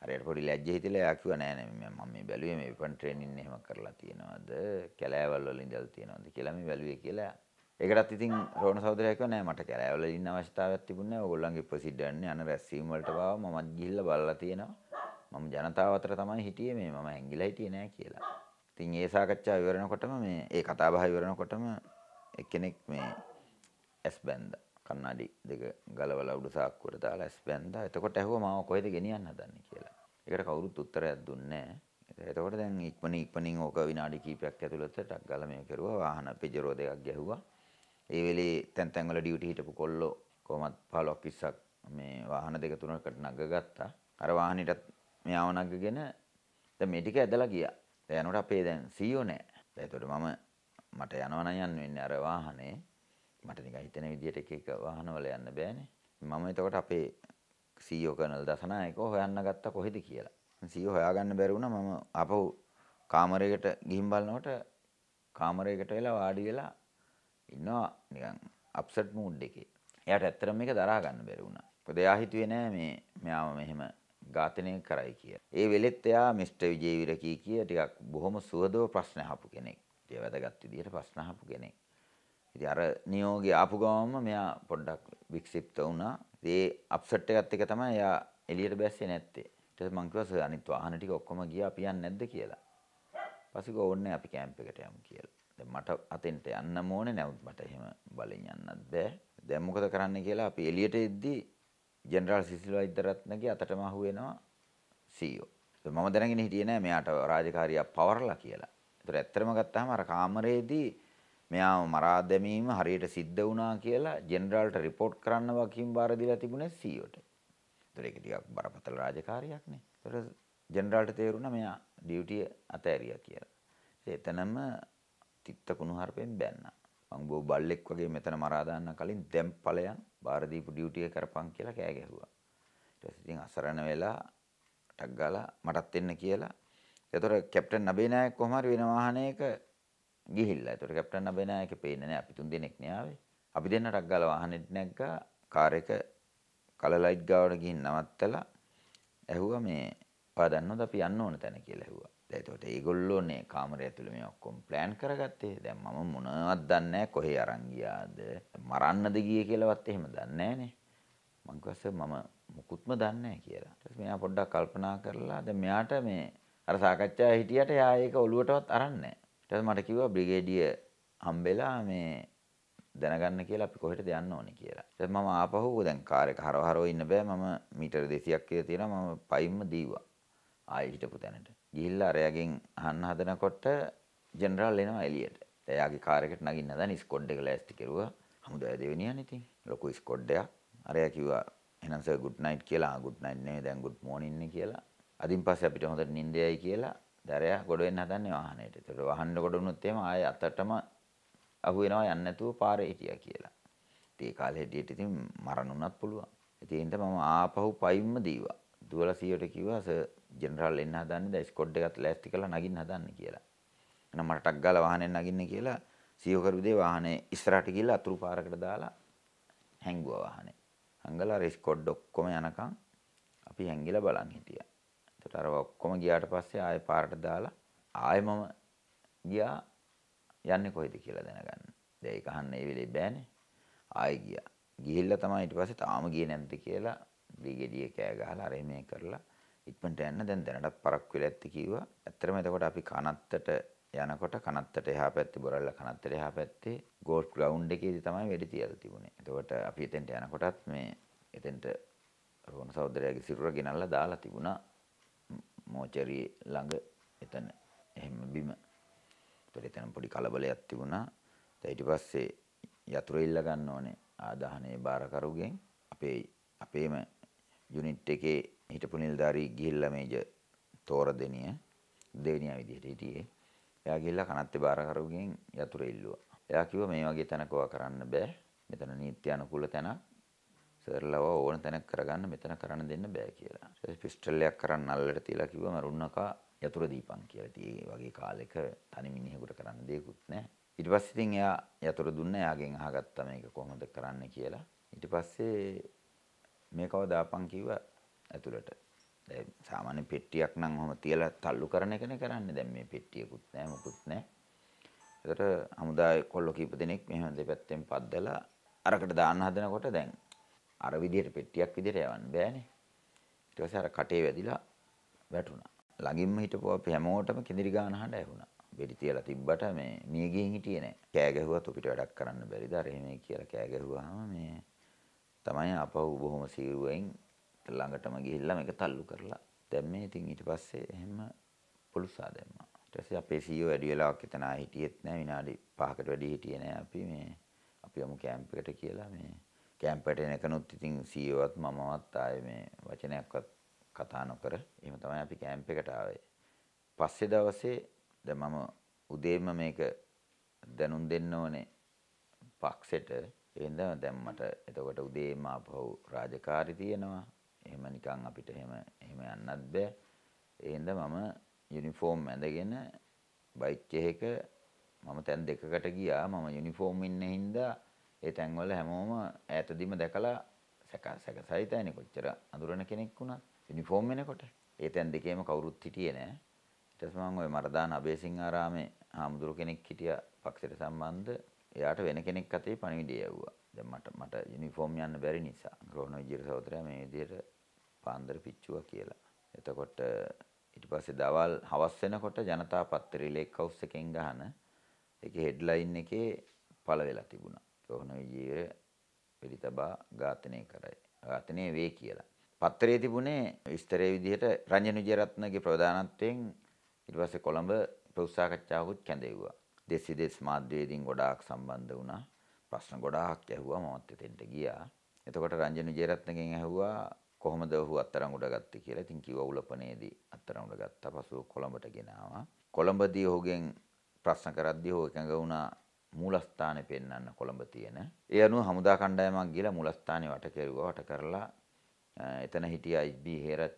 හරියට පොඩි ලැජ්ජ හිතිලා එයා කිව්වා නෑ නෑ මම මේ බැලුවේ මේ වෙපන් ට්‍රේනින් එහෙම කරලා තියෙනවද කැලෑවල් වල ඉඳලා තියෙනවද කියලා මේ බැලුවේ කියලා ඒකටත් ඉතින් රෝණ සහෝදරයා කිව්වා නෑ මට කැලෑවල ඉන්න අවශ්‍යතාවයක් තිබුණේ නෑ ඕගොල්ලන්ගේ ප්‍රෙසිඩන්ට් නේ අන රැස්වීම වලට බාව මමත් ගිහිල්ලා බලලා තියෙනවා මම ජනතාව අතර තමයි හිටියේ මේ මම ඇංගිලා හිටියේ නෑ කියලා ඉතින් ඒ සාකච්ඡාව ඉවරනකොටම මේ ඒ කතා බහ ඉවරනකොටම එක්කෙනෙක් මේ ඇස් බැන්දා කන්නඩි දෙක ගලවලා උඩ සාක්කුවට දාලා ඇස් බැන්දා. එතකොට ඇහුවා මාව කොහෙද ගෙනියන්න හදන්නේ කියලා. ඒකට කවුරුත් උත්තරයක් දුන්නේ නැහැ. එතකොට දැන් ඉක්මනින් ඉක්මනින් ඕක විනාඩි කිහිපයක් ඇතුළත ටක් ගාලා මේක කරුවා. වාහන පෙජරෝ දෙකක් ගැහුවා. ඒ වෙලේ තැන් තැන් වල ඩියුටි හිටපු කොල්ලෝ කොහමත් 15ක් 20ක් මේ වාහන දෙක තුනකට නගගත්තා. අර වාහනෙටත් මෙයාව නගගෙන දැන් මේ ටික ඇදලා ගියා. දැන් යනකොට අපේ දැන් සීයෝ නැහැ. දැන් ඒතකොට මම මට යනවා නම් යන්න වෙන්නේ අර වාහනේ. මට නිකන් හිතෙන විදිහට එක එක වාහනවල යන්න බෑනේ. මම එතකොට අපේ CEO කර්නල් දසනායකව හොයන්න ගත්තා කොහෙද කියලා. CEO හොයාගන්න බැරි වුණා මම ආපහු කාමරයකට ගිහින් බලනකොට කාමරයකට වෙලා වාඩි වෙලා ඉන්නවා නිකන් අප්සෙට් මූඩ් එකේ. එයාට ඇත්තටම මේක දරා ගන්න බැරි වුණා. මොකද එයා හිතුවේ නෑ මේ මෙයාම මෙහෙම ඝාතනය කරයි කියලා. ඒ වෙලෙත් එයා මිස්ටර් විජේවීර කී කිය ටිකක් බොහොම සුවදව ප්‍රශ්න අහපු කෙනෙක්. ඒ වැදගත් විදිහට ප්‍රශ්න අහපු කෙනෙක්. ඉතින් අර නියෝගේ ආපු ගමන්ම මෙයා පොඩ්ඩක් වික්ෂිප්ත වුණා. ඒ අප්සෙට් එකත් එක තමයි එයා එළියට බැස්සේ නැත්තේ. ඊට පස්සේ මං කිව්වා සර් අනිත් වාහන ටික ඔක්කොම ගියා අපි යන්නේ නැද්ද කියලා. පස්සේ කිව්වා ඕන්නේ අපි කැම්ප් එකට යමු කියලා. දැන් මට අතෙන්ට යන්න ඕනේ නැවුත් මට එහෙම බලෙන් යන්නත් බෑ. දැන් මොකද කරන්න කියලා අපි එළියට එද්දී ජෙනරාල් සිසිල් වෛද්‍යරත්නගේ අතටම අහු වෙනවා CEO. මම දැනගෙන හිටියේ නෑ මෙයාට රාජකාරියක් පවරලා කියලා. ඒතර ඇත්තටම ගත්තාම අර කාමරේදී මෙයාව මරා දැමීම හරියට සිද්ධ වුණා කියලා ජෙනරාල්ට රිපෝට් කරන්න වකින් බාර දීලා තිබුණේ සීઓට. ඒතර ඒක ටිකක් බරපතල රාජකාරියක්නේ. ඒතර ජෙනරාල්ට තේරුණා මෙයා ඩියුටිය අතෑරියා කියලා. එතනම තිත්ත කුණුහරුපෙන් බැන්නා. මං බෝ බල්ලෙක් වගේ මෙතන මරා දාන්න කලින් දැන් ඵලයන් බාර දීපු ඩියුටිය කරපන් කියලා කෑ ගැහුවා. ඊට පස්සේ ඉතින් අසරණ වෙලා ටක් ගාලා මටත් එන්න කියලා. ඒතර කැප්ටන් නබේනායක කොහොම හරි වෙන වාහනයක ගිහිල්ලා. ඒතකොට කැප්ටන් අබේනායක පේන්නේ නැහැ. අපි තුන් දෙනෙක් නේ ආවේ. අපි දෙන්නටක් ගාලා වාහනේට නැග්ගා. කාර් එක කල ලයිට් ගාවට ගිහින් නවත්තලා ඇහුවා මේ ඔයා දන්නවද අපි යන්න ඕන තැන කියලා ඇහුවා. දැන් ඒතකොට ඒගොල්ලෝනේ කාමරය ඇතුළේ මේ ඔක්කොම ප්ලෑන් කරගත්තේ. දැන් මම මොනවවත් දන්නේ නැහැ කොහේ අරන් ගියාද. මරන්නද ගියේ කියලාවත් එහෙම දන්නේ නැහනේ. මං කිව්වා මම මුකුත්ම දන්නේ නැහැ කියලා. ඊට පස්සේ මෙයා පොඩ්ඩක් කල්පනා කරලා දැන් මෙයාට මේ අර සාකච්ඡාවේ හිටියට එයා ඒක ඔලුවටවත් අරන් නැහැ. ඊට මට කිව්වා බ්‍රිගේඩිය හම්බෙලා මේ දැනගන්න කියලා අපි කොහෙටද යන්න ඕනේ කියලා. ඊට මම ආපහු දැන් කාර් එක හරව හරව ඉන්න බෑ මම මීටර 200ක් කියලා තියෙනවා මම පයින්ම දීවා. ආයෙ හිටපු තැනට. ගිහිල්ලා අරයාගෙන් අහන්න හදනකොට ජෙනරල් එනවා එළියට. එයාගේ කාර් එකට නගින්න හදන ස්කොඩ් එක ලෑස්ති කෙරුවා. හමුදාය දෙවෙනියන් ඉතින්. ලොකු ස්කොඩ් එකක්. අරයා කිව්වා එහෙනම් සර් ගුඩ් නයිට් කියලා. ආ ගුඩ් නයිට් නෙවෙයි දැන් ගුඩ් මෝර්නින් නේ කියලා. අදින් පස්සේ අපිට හොඳට නිින්දයයි කියලා දරයා ගොඩ වෙන්න හදන්නේ වාහනේට. ඒතකොට වහන්න ගොඩ වුණොත් එහෙම ආයෙ අතටම අහු වෙනවා යන්නේ නැතුව පාරේ හිටියා කියලා. ඉතින් ඒ කාලේ හැටියට ඉතින් මරණුණත් පුළුවන්. ඉතින් ඒන්ට මම ආපහු පයින්ම දීවා. දුවලා සීයට කිව්වා සර් ජෙනරල් එන්න හදන්නේ දැන් ස්කොඩ් එකත් ලෑස්ති කරලා නගින්න හදන්නේ කියලා. එහෙනම් මට ටක් ගාලා වාහනේ නගින්න කියලා සීයෝ කරු දේ වාහනේ ඉස්සරහට ගිහලා අතුරු පාරකට දාලා හැංගුවා වාහනේ. හංගලා රෙස්කොඩ් ඔක්කොම යනකම් අපි හැංගිලා බලන් හිටියා. එතකොට අර ඔක්කොම ගියාට පස්සේ ආයෙ පාරට දාලා ආයෙ මම ගියා යන්නේ කොහෙද කියලා දැනගන්න. දැන් ඒක අහන්න ඒ වෙලේ බෑනේ. ආයෙ ගියා. ගිහිල්ලා තමයි ඊට පස්සේ තාම ගියේ නැද්ද කියලා බ්‍රිගේඩිය කෑ ගහලා අර මේ කරලා ඉක්මනට යන්න දැන් දැනටත් පරක්කු වෙලා ඇත්ති කිව්වා. ඇත්තටම එතකොට අපි කනත්තට යනකොට කනත්තට එහා පැත්තේ බොරල්ල කනත්තට එහා පැත්තේ ගෝල්ෆ් ග්‍රවුන්ඩ් එකේදී තමයි වෙඩි තියලා තිබුණේ. එතකොට අපි එතෙන්ට යනකොටත් මේ එතෙන්ට රෝණ සහෝදරයාගේ සිරුර ගෙනල්ලා දාලා තිබුණා මෝචරිය ළඟ එතන එහෙම බිම. ඒතර එතන පොඩි කලබලයක් තිබුණා. ඊට පස්සේ යතුරු ඉල්ල ගන්න ඕනේ ආදාහනේ බාරකරුගෙන් අපේ අපේම යුනිට් එකේ හිටපු නිලධාරී ගිහිල්ලා මේජ තෝර දෙනිය දෙවිනියා විදිහට හිටියේ. එයා ගිහිල්ලා කනත්තේ බාරකරුගෙන් යතුරු ඉල්ලුවා. එයා කිව්වා මේ වගේ තැනක කරන්න බෑ. මෙතන නීත්‍ය අනුකූල තැනක්. සර්ලව ඕන තැනක් කරගන්න මෙතන කරන්න දෙන්න බෑ කියලා. ඊට පිස්ටල් එකක් කරන් අල්ලට තියලා කිව්වා මරුන්නකා යතුරු දීපන් කියලා. ඉතින් ඒ වගේ කාලෙක තනි මිනිහෙකුට කරන්න දෙයක්වත් නැහැ. ඊට පස්සේ ඉතින් එයා යතුරු දුන්නා. එයාගෙන් අහගත්තා මේක කොහොමද කරන්න කියලා. ඊට පස්සේ මේකව දාපන් කිව්වා ඇතුළට. දැන් සාමාන්‍ය පෙට්ටියක් නම් ඔහම තියලා තල්ලු කරන එකනේ කරන්නේ. දැන් මේ පෙට්ටියකුත් නැහැ මොකුත් නැහැ. ඒකට හමුදායේ කොල්ල කීප දෙනෙක් මෙහෙම දෙපැත්තෙන් පද්දලා අරකට දාන්න හදනකොට දැන් අර විදිහට පෙට්ටියක් විදිහට යවන්න බෑනේ. ඊට පස්සේ අර කටේ වැදිලා වැටුණා. ළඟින්ම හිටපුව අපි හැමෝටම කිඳිරි ගාන හඬ ඇහුණා. වෙඩි තියලා තිබ්බට මේ මිය ගිහින් හිටියේ නෑ. කෑ ගැහුවත් අපිට වැඩක් කරන්න බැරිද? අර එහෙමයි කියලා කෑ ගැහුවාම මේ තමයි ආපහු බොහොම සීරුවෙන් ළඟටම ගිහිල්ලා මේක තල්ලු කරලා දැම්මේ. ඉතින් ඊට පස්සේ එහෙම පොලිසා දැම්මා. ඊට පස්සේ අපේ සීයෝ වැඩි වෙලාවක් එතන හිටියෙත් නෑ. විනාඩි 5කට වැඩි හිටියේ නෑ. අපි මේ අපි යමු කැම්ප් එකට කියලා මේ කැම්ප් එකට එනකනුත් ඉතින් සීයෝවත් මමවත් ආයේ මේ වචනයක්වත් කතා නොකර එහෙම තමයි අපි කැම්ප් එකට ආවේ. පස්සේ දවසේ දැන් මම උදේම මේක දැනුම් දෙන්න ඕනේ පක්ෂෙට. එහෙනම් දැන් මට එතකොට උදේම ආපහු රාජකාරි තියෙනවා. එහෙම නිකන් අපිට එහෙම එහෙම යන්නත් බෑ. එහෙනම් මම යුනිෆෝම් ඇඳගෙන බයික් එකක මම තැන් දෙකකට ගියා. මම යුනිෆෝම් ඉන්නේ හින්දා ඒ තැන්වල හැමෝම ඈතදීම දැකලා සැක සැක සහිතයිනේ කොච්චර අඳුරන කෙනෙක් වුණත්. යුනිෆෝම් වෙනකොට. ඒ තැන් දෙකේම කවුරුත් හිටියේ නෑ. ඊට පස්සේ මම ওই මරදාන අබේසිංහාරාමේ හාමුදුරු කෙනෙක් හිටියා පක්ෂයට සම්බන්ධ. එයාට වෙන කෙනෙක් අතේ පණිවිඩය යවුවා. දැන් මට මට යුනිෆෝම් යන්න බැරි නිසා. රෝහණ විජේර සහෝදරයා මේ විදිහට පාන්දර පිච්චුවා කියලා. එතකොට ඊට පස්සේ දවල් හවස් වෙනකොට ජනතා පත්තරේ ලේක් හවුස් එකෙන් ගහන ඒකේ හෙඩ්ලයින් එකේ පළ වෙලා තිබුණා. රෝහණ විජේර පිළිතබා ඝාතනය කරයි. ඝාතනය වේ කියලා. පත්තරේ තිබුණේ විස්තරයේ විදිහට රංජන විජයරත්නගේ ප්‍රධානත්වයෙන් ඊට පස්සේ කොළඹ ප්‍රතිසාකච්ඡාවකුත් කැඳෙව්වා. දෙස් විදෙස් මාධ්‍යවේදීන් ගොඩාක් සම්බන්ධ වුණා. ප්‍රශ්න ගොඩාක් ඇහුවා මමත් එතෙන්ට ගියා. එතකොට රංජන විජයරත්නගෙන් ඇහුවා කොහොමද ඔහු අත්තරංගුඩ ගත්තේ කියලා. ඉතින් කිව්වා උලපනේදී අත්තරංගුඩ ගත්තා. පසුව කොළඹට ගෙනාවා. කොළඹදී ඔහුගෙන් ප්‍රශ්න කරද්දී ඔහු එකඟ වුණා මූලස්ථානේ පෙන්වන්න කොළඹ තියෙන. ඒ අනුව හමුදා කණ්ඩායමක් ගිහලා මූලස්ථානේ වට කෙරුවා. වට කරලා එතන හිටිය IB හේරත්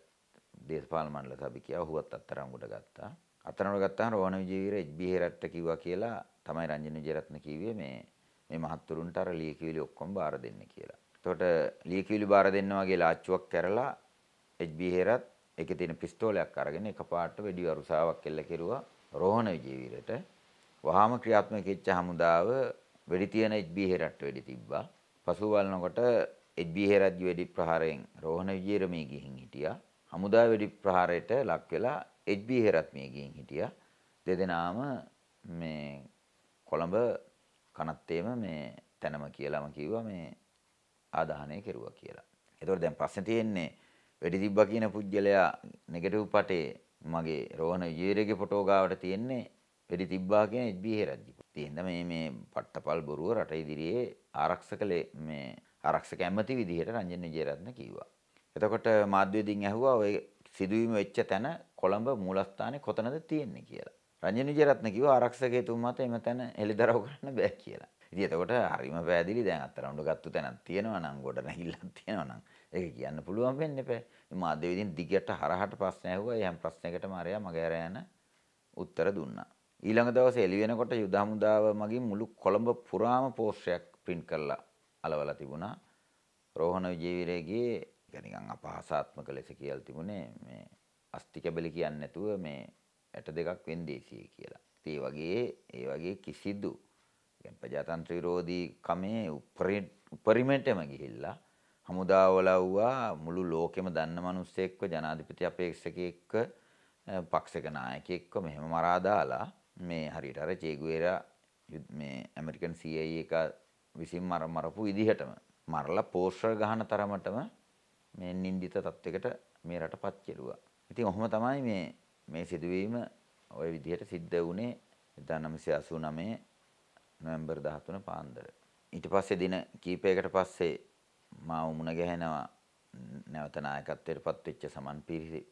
දේශපාලන මණ්ඩල සභිකයා ඔහුවත් අත්තරංගුට ගත්තා. අත්තරංගුට ගත්තාම රෝහණ විජේවීර IB හේරත්ට කිව්වා කියලා තමයි රංජන විජේරත්න කිව්වේ මේ මේ මහත්තුරුන්ට අර ලියකියවිලි ඔක්කොම බාර දෙන්න කියලා. එතකොට ලියකියවිලි බාර දෙන්න වගේ ලාච්චුවක් කරලා IB හේරත් ඒකේ තියෙන පිස්තෝලයක් අරගෙන එකපාරට වෙඩි වරුසාවක් එල්ල කෙරුවා රෝහණ විජේවීරට. වහාම ක්‍රියාත්මක වෙච්ච හමුදාව වෙඩි තියෙන IB හේරට්ට වෙඩි තිබ්බා. පසුව බලනකොට එච්.බී. හේරජ්ජ වෙඩි ප්‍රහාරයෙන් රෝහණ විජේරමේ ගිහින් හිටියා. හමුදා වෙඩි ප්‍රහාරයට ලක් වෙලා එච්.බී. හේරත් මේ ගිහින් හිටියා. දෙදෙනාම මේ කොළඹ කනත්තේම මේ තැනම කියලාම කිව්වා මේ ආදාහනය කෙරුවා කියලා. ඒතකොට දැන් ප්‍රශ්නේ තියෙන්නේ වෙඩි තිබ්බා කියන පුජ්‍යලයා නෙගටිව් පටේ මගේ රෝහණ විජේරගේ ෆොටෝ ගාවට තියෙන්නේ වෙඩි තිබ්බා කියන එච්.බී. හේරජ්ජ. තියෙන මේ මේ පට්ටපල් බොරුව රට ඉදිරියේ ආරක්ෂකලේ මේ ආරක්ෂක ඇමති විදිහට රංජන් විජේරත්න කිව්වා. එතකොට මාධ්‍යවේදීන් ඇහුවා ඔය සිදුවීම වෙච්ච තැන කොළඹ මූලස්ථානේ කොතනද තියෙන්නේ කියලා. රංජන් විජේරත්න කිව්වා ආරක්ෂකයෙතුමා මත එම තැන හෙළිදරව් කරන්න බෑ කියලා. ඉතින් එතකොට හරිම පැහැදිලි දැන් අත්තරවුන්ඩ ගත්තු තැනක් තියෙනවා නම් ගොඩ නැහිල්ලක් තියෙනවා නම් ඒක කියන්න පුළුවන් වෙන්නේ නැහැ. මේ මාධ්‍යවේදීන් දිගට හරහට ප්‍රශ්න ඇහුවා. ඒ හැම ප්‍රශ්නයකටම අරයා මගේ අර යන උත්තර දුන්නා. ඊළඟ දවසේ එළි වෙනකොට යුද හමුදාව මගින් මුළු කොළඹ පුරාම පෝස්ටරයක් print කරලා අලවලා තිබුණා. රෝහණ විජේවීරගේ නිකන් අපහාසාත්මක ලෙස කියලා තිබුණේ මේ අස්ති කැබලි කියන්නේ නැතුව මේ ඇට දෙකක් වෙන්දේසිය කියලා. ඒ වගේ ඒ වගේ කිසිදු ප්‍රජාතන්ත්‍ර විරෝධී කමේ උපරිමයටම ගිහිල්ලා හමුදාවලව්වා මුළු ලෝකෙම දන්න මිනිස්සෙක්ව ජනාධිපති අපේක්ෂකයෙක්ව පක්ෂක නායකයෙක්ව මෙහෙම මරා දාලා මේ හරියට අර චේගුවේරා මේ ඇමරිකන් CIA එක විසින් මර මරපු විදිහටම මරලා පෝස්ටර් ගහන තරමටම මේ නින්දිත තත්වයකට මේ රටපත් කෙරුවා. ඉතින් ඔහොම තමයි මේ මේ සිදුවීම ওই විදිහට සිද්ධ වුණේ 1989 නොවැම්බර් 13 පාන්දර. ඊට පස්සේ දින කීපයකට පස්සේ මා උමුණ ගැහෙනවා නැවත නායකත්වයට පත්වෙච්ච සමන්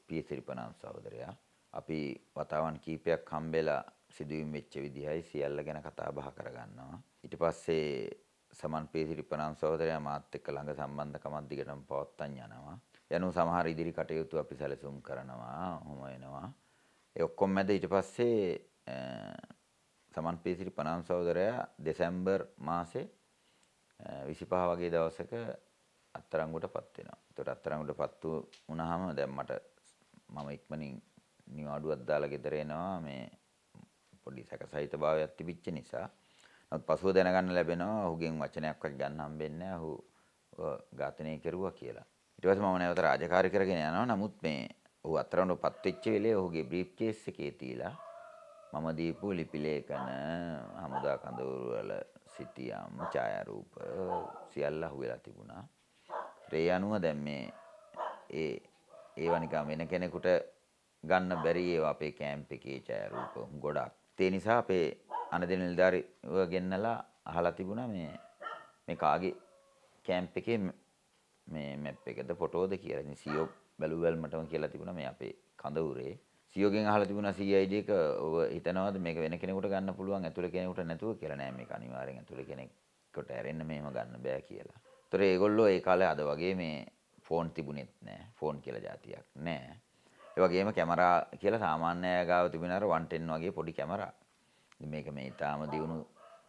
පීසිරිපනන් සහෝදරයා. අපි වතාවන් කීපයක් හම්බෙලා සිදුවීම් වෙච්ච විදිහයි සියල්ල ගැන කතා බහ කරගන්නවා. ඊට පස්සේ සමන් පේසිරිපනම් සහෝදරයා මාත් එක්ක ළඟ සම්බන්ධකමක් දිගටම පවත්වන්න යනවා. යනු සමහර ඉදිරි කටයුතු අපි සැලසුම් කරනවා. ඔහොම වෙනවා. ඒ ඔක්කොම මැද ඊට පස්සේ සමන් පේසිරිපනම් සහෝදරයා දෙසැම්බර් මාසේ 25 වගේ දවසක අත්තරංගුවටපත් වෙනවා. ඒතකොට අත්තරංගුවටපත් වුණාම දැන් මට මම ඉක්මනින් නිවාඩුවක් දාලා ගෙදර එනවා මේ පොඩි සැක සහිත භාවයක් තිබිච්ච නිසා. නමුත් පසුව දැනගන්න ලැබෙනවා ඔහුගෙන් වචනයක්වත් ගන්න හම්බෙන්නේ නැහැ. ඔහු ඝාතනය කෙරුවා කියලා. ඊට පස්සේ මම නැවත රාජකාරී කරගෙන යනවා. නමුත් මේ ඔහු අත්තරවුණපත් වෙච්ච වෙලේ ඔහුගේ බ්‍රීෆ් කේස් එකේ තියලා මම දීපු ලිපි ලේඛන හමුදා කඳවුරු වල සිටියම් ඡායාරූප සියල්ල අහුවෙලා තිබුණා. ඒ අනුව දැන් මේ ඒ ඒවා නිකන් වෙන කෙනෙකුට ගන්න බැරි ඒවා අපේ කැම්ප් එකේ ඡායාරූප ගොඩක්. ඒ නිසා අපේ අනදින නිලධාරීව ගෙන්නලා අහලා තිබුණා මේ මේ කාගේ කැම්ප් එකේ මේ මැප් එකද ෆොටෝද කියලා. ඉතින් සීයෝ බැලු බැලමටම කියලා තිබුණා මේ අපේ කඳවුරේ. සීයෝගෙන් අහලා තිබුණා CID එක ඔබ හිතනවාද මේක වෙන කෙනෙකුට ගන්න පුළුවන් ඇතුළේ කෙනෙකුට නැතුව කියලා නෑ මේක අනිවාර්යෙන් ඇතුළේ කෙනෙක්ට ඇරෙන්න මෙහෙම ගන්න බෑ කියලා. ඒතර ඒගොල්ලෝ ඒ කාලේ අද වගේ මේ ෆෝන් තිබුණෙත් නෑ. ෆෝන් කියලා જાතියක් නෑ. ඒ වගේම කැමරා කියලා සාමාන්‍ය ගාව තිබුණ අර 110 වගේ පොඩි කැමරා. මේක මේ ඊටාම දියුණු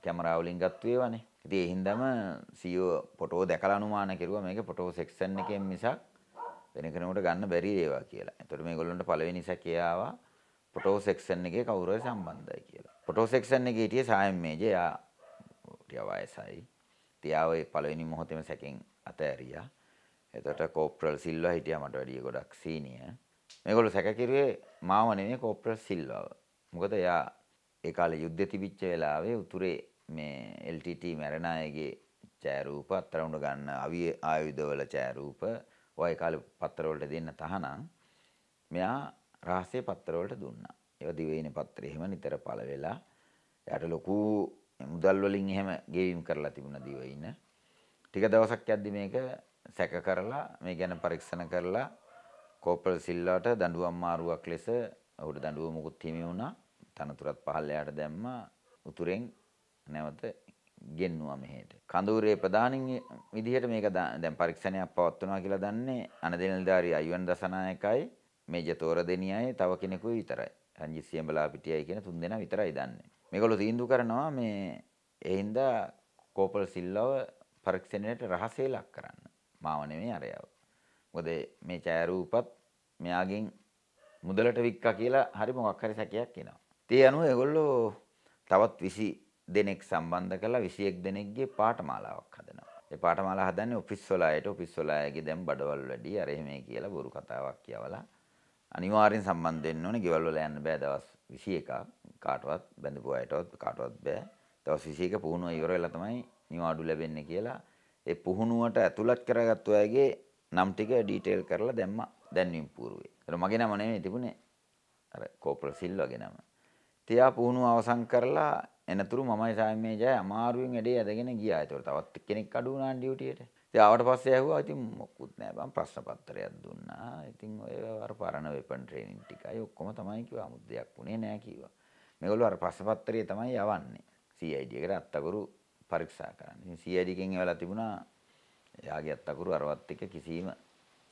කැමරා වලින් ගත්තු ඒවානේ. ඉතින් ඒ හින්දාම CEO ෆොටෝ දැකලා අනුමාන කෙරුවා මේක ෆොටෝ සෙක්ෂන් එකෙන් මිසක් වෙන කෙනෙකුට ගන්න බැරි ඒවා කියලා. එතකොට මේගොල්ලන්ට පළවෙනි සැකේ ආවා ෆොටෝ සෙක්ෂන් එකේ කවුරු හරි සම්බන්ධයි කියලා. ෆොටෝ සෙක්ෂන් එකේ හිටියේ සායම් මේජේ යා ටික වයසයි. තියාව ඒ පළවෙනි මොහොතේම සැකෙන් අතෑරියා. එතකොට කෝප්‍රල් සිල්වා හිටියා මට වැඩිය ගොඩක් සීනියර්. මේගොල්ලෝ සැක කිරුවේ මාව නෙමෙයි කෝප්‍රල් සිල්වාව. මොකද එයා ඒ කාලේ යුද්ධ තිබිච්ච වෙලාවේ උතුරේ මේ LTT මැරෙන අයගේ ඡායාරූප අත්තරවුණ ගන්න අවිය ආයුධවල ඡායාරූප ඔය කාලේ පත්තරවලට දෙන්න තහනම් මෙයා රහසේ පත්තරවලට දුන්නා. ඒවා දිවයිනේ පත්‍රේ එහෙම නිතර පළ වෙලා එයාට ලොකු මුදල් වලින් එහෙම ගෙවීම් කරලා තිබුණා දිවයින. ටික දවසක් යද්දි මේක සැක කරලා මේ ගැන පරීක්ෂණ කරලා කෝපල් සිල්ලාට දඬුවම් මාරුවක් ලෙස ඔහුට දඬුවම මුකුත් හිමි වුණා. තනතුරත් පහළ යට දැම්මා. උතුරෙන් නැවත ගෙන්නවා මෙහෙට. කඳුරේ ප්‍රධානින් විදිහට මේක දැන් පරීක්ෂණයක් පවත්වනවා කියලා දන්නේ අනදෙනල්දාරි අයුවන් දසනායකයි මේජ තෝරදෙනියයි තව කෙනෙකුයි විතරයි. රංජිත් සියඹලා පිටියයි කියන තුන් දෙනා විතරයි දන්නේ. මේගොල්ලෝ තීන්දුව කරනවා මේ ඒ හින්දා කෝපල් සිල්ලව පරීක්ෂණයට රහසේ ලක් කරන්න. මාව නෙමෙයි අරයව. මොකද මේ ඡායාරූපත් මෙයාගෙන් මුදලට වික්කා කියලා හරි මොකක් හරි සැකයක් එනවා. ඒ අනුව ඒගොල්ලෝ තවත් 20 දෙනෙක් සම්බන්ධ කරලා 21 දෙනෙක්ගේ පාඨමාලාවක් හදනවා. ඒ පාඨමාලා හදන්නේ ඔෆිස් වල අයට ඔෆිස් වල අයගේ දැන් බඩවල් වැඩි අර එහෙමයි කියලා බොරු කතාවක් කියවලා අනිවාර්යෙන් සම්බන්ධ වෙන්න ඕනේ. ගෙවල් වල යන්න බෑ දවස් 21ක්. කාටවත් බැඳපු අයටවත් කාටවත් බෑ. දවස් 21 පුහුණුව ඉවර වෙලා තමයි නිවාඩු ලැබෙන්නේ කියලා ඒ පුහුණුවට ඇතුළත් කරගත්තු අයගේ නම් ටික ඩීටේල් කරලා දැම්මා දැන්වීම් පූර්වේ. ඒතර මගේ නම නෙමෙයි තිබුණේ අර කෝපල් සිල්වාගේ නම. තියා පුහුණුව අවසන් කරලා එනතුරු මමයි සාමයේ ජය අමාරුවෙන් වැඩේ ඇදගෙන ගියා. ඒතකොට තවත් කෙනෙක් අඩු වුණා ඩියුටියට. ඉතින් ආවට පස්සේ ඇහුවා ඉතින් මොකුත් නෑ බං ප්‍රශ්න පත්‍රයක් දුන්නා. ඉතින් ඔය අර පරණ වෙපන් ට්‍රේනින් ටිකයි ඔක්කොම තමයි කිව්වා. 아무 දෙයක් වුණේ නෑ කිව්වා. මේගොල්ලෝ අර ප්‍රශ්න පත්‍රය තමයි යවන්නේ. CID එකට අත්තගුරු පරීක්ෂා කරන්න. ඉතින් CID එකෙන් එවලා තිබුණා එයාගේ අත්තගුරු අරවත් එක්ක කිසිම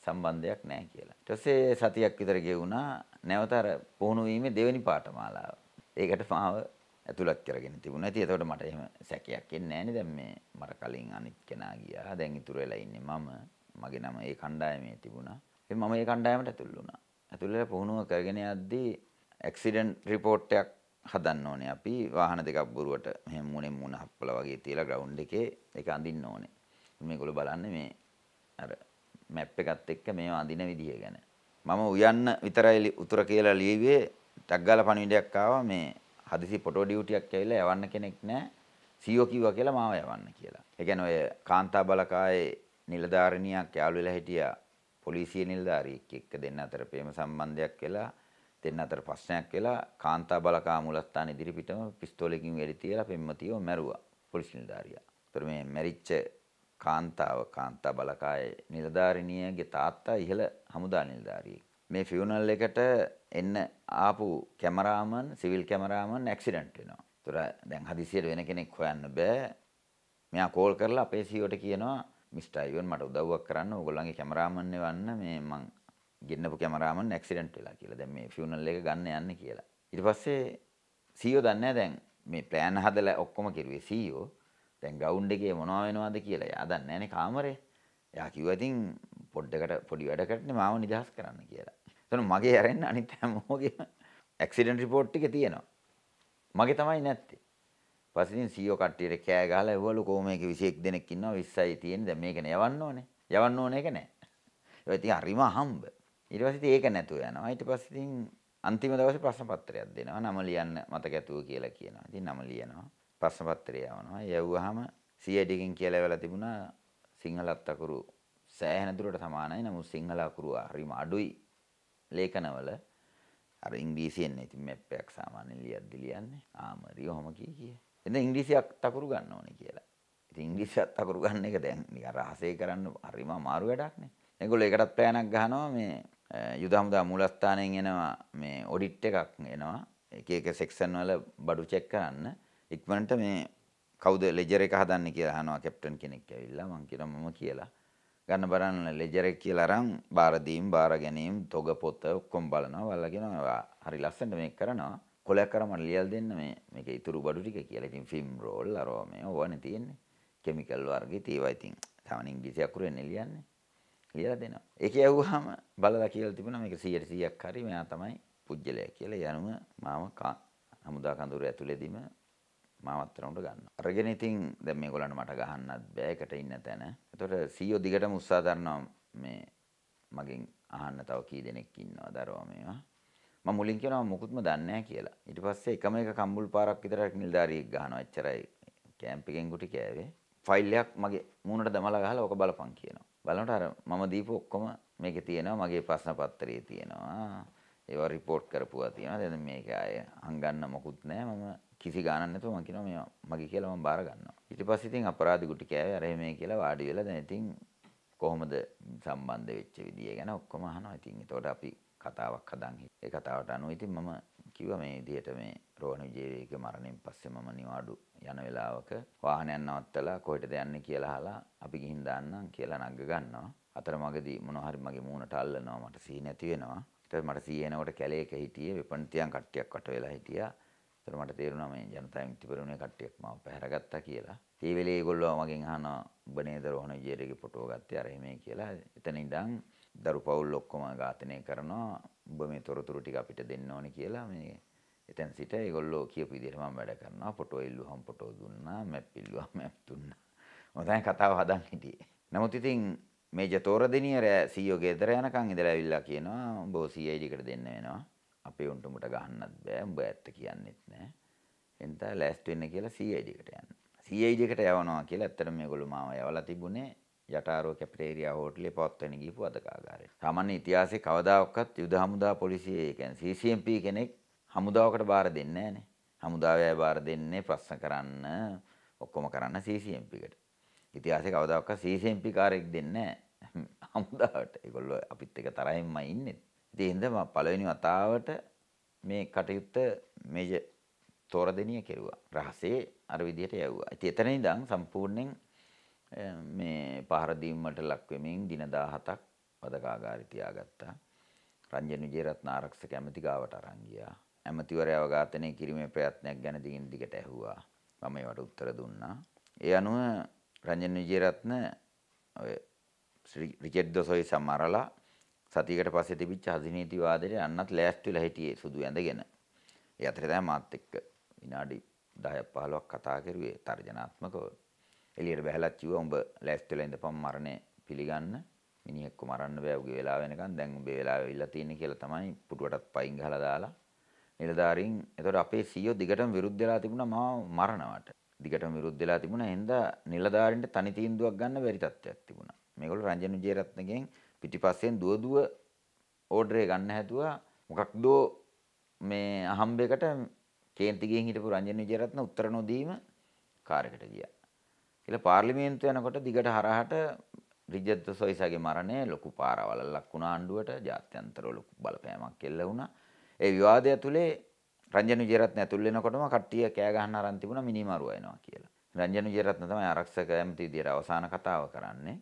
සම්බන්ධයක් නැහැ කියලා. ඊට පස්සේ සතියක් විතර ගෙවුණා. නැවත අර පුහුණු වීමේ දෙවෙනි පාඨමාලාව. ඒකට මාව ඇතුළත් කරගෙන තිබුණා. ඉතින් එතකොට මට එහෙම සැකයක් එන්නේ නැහැ දැන් මේ මට කලින් අනිත් කෙනා ගියා. දැන් ඉතුරු වෙලා ඉන්නේ මම. මගේ නම ඒ කණ්ඩායමේ තිබුණා. ඉතින් මම ඒ කණ්ඩායමට ඇතුල් වුණා. ඇතුල් වෙලා පුහුණුව කරගෙන යද්දී ඇක්සිඩන්ට් රිපෝට් එකක් හදන්න ඕනේ. අපි වාහන දෙකක් බොරුවට මෙහෙම මුණෙන් මුණ හප්පලා වගේ තියලා ග්‍රවුන්ඩ් එකේ ඒක අඳින්න ඕනේ. මේගොල්ලෝ බලන්නේ මේ අර මැප් එකත් එක්ක මේව අඳින විදිය ගැන. මම උයන්න විතරයි උතුර කියලා ලියුවේ ටක් ගාලා පණිවිඩයක් ආවා මේ හදිසි ෆොටෝ ඩියුටියක් ඇවිල්ලා යවන්න කෙනෙක් නැහැ. සීఓ කිව්වා කියලා මාව යවන්න කියලා. ඒ කියන්නේ ඔය කාන්තා බලකායේ නිලධාරිනියක් යාළු වෙලා හිටියා පොලිසිය නිලධාරියෙක් එක්ක දෙන්න අතර ප්‍රේම සම්බන්ධයක් වෙලා දෙන්න අතර ප්‍රශ්නයක් වෙලා කාන්තා බලකා මුලස්ථාන ඉදිරිපිටම පිස්තෝලකින් වෙඩි තියලා පෙම්වතියව මැරුවා පොලිස් නිලධාරියා. ඒතර මේ මැරිච්ච කාන්තාව කාන්තා බලකායේ නිලධාරිනියගේ තාත්තා ඉහළ හමුදා නිලධාරියෙක්. මේ ෆියුනල් එකට එන්න ආපු කැමරාමන් සිවිල් කැමරාමන් ඇක්සිඩන්ට් වෙනවා. ඒතර දැන් හදිසියට වෙන කෙනෙක් හොයන්න බෑ. මෙයා කෝල් කරලා අපේ සීઓට කියනවා මිස්ටර් අයිවන් මට උදව්වක් කරන්න ඕගොල්ලන්ගේ කැමරාමන් එවන්න මේ මං ගෙන්නපු කැමරාමන් ඇක්සිඩන්ට් වෙලා කියලා. දැන් මේ ෆියුනල් එක ගන්න යන්නේ කියලා. ඊට පස්සේ සීෝ දන්නේ දැන් මේ ප්ලෑන් හදලා ඔක්කොම කෙරුවේ සීෝ. දැන් ග්‍රවුන්ඩ් එකේ මොනව වෙනවද කියලා. එයා දන්නේ නැනේ කාමරේ. එයා කිව්වා ඉතින් පොඩ්ඩකට පොඩි වැඩකටනේ මාව නිදහස් කරන්න කියලා. එතන මගේ ඇරෙන්න අනිත් හැමෝගේම ඇක්සිඩන්ට් රිපෝට් ටික තියෙනවා. මගේ තමයි නැත්තේ. පස්සේ ඉතින් සීఓ කට්ටියට කෑ ගහලා එවවලු කොහොමේක 21 දෙනෙක් ඉන්නවා 20යි තියෙන්නේ. දැන් මේකනේ යවන්න ඕනේ. යවන්න ඕනේ ඒක නෑ. ඒක ඉතින් හරිම හම්බ. ඊට පස්සේ ඉතින් ඒක නැතුව යනවා. ඊට පස්සේ ඉතින් අන්තිම දවසේ ප්‍රශ්න පත්‍රයක් දෙනවා. නම ලියන්න මතක ඇතුව කියලා කියනවා. ඉතින් නම ලියනවා. ප්‍රශ්න පත්‍රය යවනවා. යවුවාම CID එකෙන් කියලා වෙලා තිබුණා සිංහලත් අකුරු සෑහෙන දුරට සමානයි. නමුත් සිංහල අකුරු හරිම අඩුයි ලේඛනවල. අර ඉංග්‍රීසියෙන් ඉතින් මැප් එකක් සාමාන්‍යයෙන් ලියද්දි ලියන්නේ. ආමරිය ඔහොම කී කී. එතන ඉංග්‍රීසියක් තකුරු ගන්න ඕනේ කියලා. ඉතින් ඉංග්‍රීසියක් තකුරු ගන්න එක දැන් නිකන් රහසේ කරන්න හරිම අමාරු වැඩක් නේ. ඒගොල්ලෝ ඒකටත් ප්ලෑනක් ගහනවා මේ යුද හමුදා මූලස්ථානයෙන් එනවා මේ ඔඩිට් එකක් එනවා. එක එක සෙක්ෂන් වල බඩු චෙක් කරන්න. ඉක්මනට මේ කවුද ලෙජර් එක හදන්නේ කියලා අහනවා කැප්ටන් කෙනෙක් ඇවිල්ලා මං කියනවා මම කියලා. ගන්න බලන්න ලෙජර් එක කියලා අරන් බාර දීම් බාර ගැනීම තොග පොත ඔක්කොම බලනවා. බලලා කියනවා හරි ලස්සනට මේක කරනවා. කොලයක් අර මට ලියලා දෙන්න මේ මේක ඉතුරු බඩු ටික කියලා. ඉතින් ෆිල්ම් රෝල් අරවා මේ ඕවනේ තියෙන්නේ. කෙමිකල් වර්ගේ ඒවා ඉතින් සාමාන්‍ය ඉංග්‍රීසි අකුරෙන් ලියන්නේ. ලියලා දෙනවා. ඒක ඇහුවාම බලලා කියලා තිබුණා මේක 100ට 100ක් හරි මෙයා තමයි පුජ්‍යලයා කියලා. යනුම මාව හමුදා කඳුර ඇතුළේදීම මාවත් තරමට ගන්න. අරගෙන ඉතින් දැන් මේගොල්ලන්ට මට ගහන්නත් බෑ එකට ඉන්න තැන. එතකොට සීයෝ දිගටම උත්සාහ කරනවා මේ මගෙන් අහන්න තව කී දෙනෙක් ඉන්නවද අරවා මේවා. මම මුලින් කියනවා මුකුත්ම දන්නේ නැහැ කියලා. ඊට පස්සේ එකම එක කම්බුල් පාරක් විතර නිලධාරියෙක් ගහනවා. එච්චරයි කැම්ප් එකෙන් ගුටි කෑවේ. ෆයිල් එකක් මගේ මූණට දමලා ගහලා ඔක බලපන් කියනවා. බලනකොට අර මම දීපු ඔක්කොම මේකේ තියෙනවා. මගේ ප්‍රශ්න පත්‍රයේ තියෙනවා. ඒවා රිපෝට් කරපුවා තියෙනවා. දැන් මේක ආයේ හංගන්න මොකුත් නැහැ. මම කිසි ගානක් නැතුව මම කියනවා මේ මගේ කියලා මම බාර ගන්නවා. ඊට පස්සේ ඉතින් අපරාධ ගුටි කෑවේ අර එහෙමයි කියලා වාඩි වෙලා දැන් ඉතින් කොහොමද සම්බන්ධ වෙච්ච විදිය ගැන ඔක්කොම අහනවා. ඉතින් ඒතකොට අපි කතාවක් හදන් ඒ කතාවට අනුව ඉතින් මම කිව්වා මේ විදිහට මේ රෝහණ විජේවීරගේ මරණයෙන් පස්සේ මම නිවාඩු යන වෙලාවක වාහනයක් නවත්තලා කොහෙටද යන්නේ කියලා අහලා අපි ගිහින් දාන්නම් කියලා නග්ග ගන්නවා. අතරමඟදී මොනවා හරි මගේ මූණට අල්ලනවා මට සීහ නැති වෙනවා. ඊට මට සීහ එනකොට කැලේක හිටියේ වෙපන්තියන් කට්ටියක් වට වෙලා හිටියා. ඒතර මට තේරුණා මේ ජනතා විමුක්ති පෙරමුණේ කට්ටියක් මාව පැහැරගත්තා කියලා. ඒ වෙලේ ඒගොල්ලෝ මගෙන් අහනවා ඔබ නේද රෝහණ විජේවීරගේ ෆොටෝ ගත්තේ අර එහෙමයි කියලා. එතන ඉඳන් දරු පවුල් ඔක්කොම ඝාතනය කරනවා. ඔබ මේ තොරතුරු ටික අපිට දෙන්න ඕනේ කියලා මේ එතැන් සිට ඒගොල්ලෝ කියපු විදිහට මම වැඩ කරනවා. ෆොටෝ ඉල්ලුවම ෆොටෝ දුන්නා, මැප් ඉල්ලුවම මැප් දුන්නා. මම තමයි කතාව හදන් හිටියේ. නමුත් ඉතින් මේජ තෝරදෙනිය රෑ සීයෝ ගෙදර යනකම් ඉඳලා ඇවිල්ලා කියනවා උඹ CID එකට දෙන්න වෙනවා. අපේ උන්ට උඹට ගහන්නත් බෑ. උඹ ඇත්ත කියන්නෙත් නෑ. එන්තා ලෑස්ති වෙන්න කියලා CID එකට යන්න. CID එකට යවනවා කියලා ඇත්තට මේගොල්ලෝ මාව යවලා තිබුණේ යටාරෝ කැපිටේරියා හෝටලේ පවත්වන ගිහපු අධකාගාරයට. සාමාන්‍ය ඉතිහාසයේ කවදාකවත් යුද හමුදා පොලිසිය ඒ කියන්නේ CCMP කෙනෙක් හමුදාවකට බාර දෙන්නේ නැහනේ. හමුදාවයි බාර දෙන්නේ ප්‍රශ්න කරන්න ඔක්කොම කරන්න CCMP එකට. ඉතිහාසයේ කවදාකවත් CCMP කාරයෙක් දෙන්නේ නැහැ හමුදාවට. ඒගොල්ලෝ අපිත් එක තරහින්මයි ඉන්නේ. ඉතින් එහෙනම් පළවෙනි වතාවට මේ කටයුත්ත මේජර් තෝරදෙනිය කෙරුවා. රහසේ අර විදිහට යවුවා. ඉතින් එතන ඉඳන් සම්පූර්ණයෙන් මේ පහර දීමට ලක් වෙමින් දින 17ක් වදකාගාරي තියාගත්තා. රංජන් විජේරත්න ආරක්ෂක ඇමති ගාවට අරන් ගියා. ඇමතිවරයව ඝාතනය කිරීමේ ප්‍රයත්නයක් ගැන දිගින් දිගට ඇහුවා. මම ඒවට උත්තර දුන්නා. ඒ අනුව රංජන් විජේරත්න ඔය රිචඩ් දොසොයි සමරලා සතියකට පස්සේ තිබිච්ච හදිනීති වාදයට යන්නත් ලෑස්ති වෙලා හිටියේ සුදු ඇඳගෙන. ඒ අතරේ තමයි මාත් එක්ක විනාඩි 10ක් 15ක් කතා කරුවේ තර්ජනාත්මකව. එළියට බහැලත් කිව්වා උඹ ලෑස්ති වෙලා ඉඳපන් මරණය පිළිගන්න. මිනිහෙක්ව මරන්න බෑ උගේ වෙලාව වෙනකන් දැන් උඹේ වෙලාව වෙවිලා තියෙන්නේ කියලා තමයි පුටුවටත් පයින් ගහලා දාලා. නිලධාරීන් එතකොට අපේ සීයෝ දිගටම විරුද්ධ වෙලා තිබුණා මාව මරණවට. දිගටම විරුද්ධ වෙලා තිබුණා හින්දා නිලධාරීන්ට තනි තීන්දුවක් ගන්න බැරි තත්ත්වයක් තිබුණා. මේගොල්ලෝ රංජන් විජේරත්නගෙන් පිටිපස්සෙන් දුව දුව ඕඩරේ ගන්න හැදුවා මොකක්ද මේ අහම්බයකට කේන්ති ගිහින් හිටපු රංජන් විජේරත්න උත්තර නොදීම කාර්යකට ගියා. කියලා පාර්ලිමේන්තුව යනකොට දිගට හරහට රිජත් සොයිසගේ මරණය ලොකු පාරවලල්ලක් වුණා ආණ්ඩුවට ජාත්‍යන්තරව ලොකු බලපෑමක් එල්ල වුණා. ඒ විවාදය ඇතුලේ රංජන් විජේරත්න ඇතුල් වෙනකොටම කට්ටිය කෑ ගහන්න අරන් තිබුණා මිනිමරුව එනවා කියලා. රංජන් විජේරත්න තමයි ආරක්ෂක ඇමති විදියට අවසාන කතාව කරන්නේ.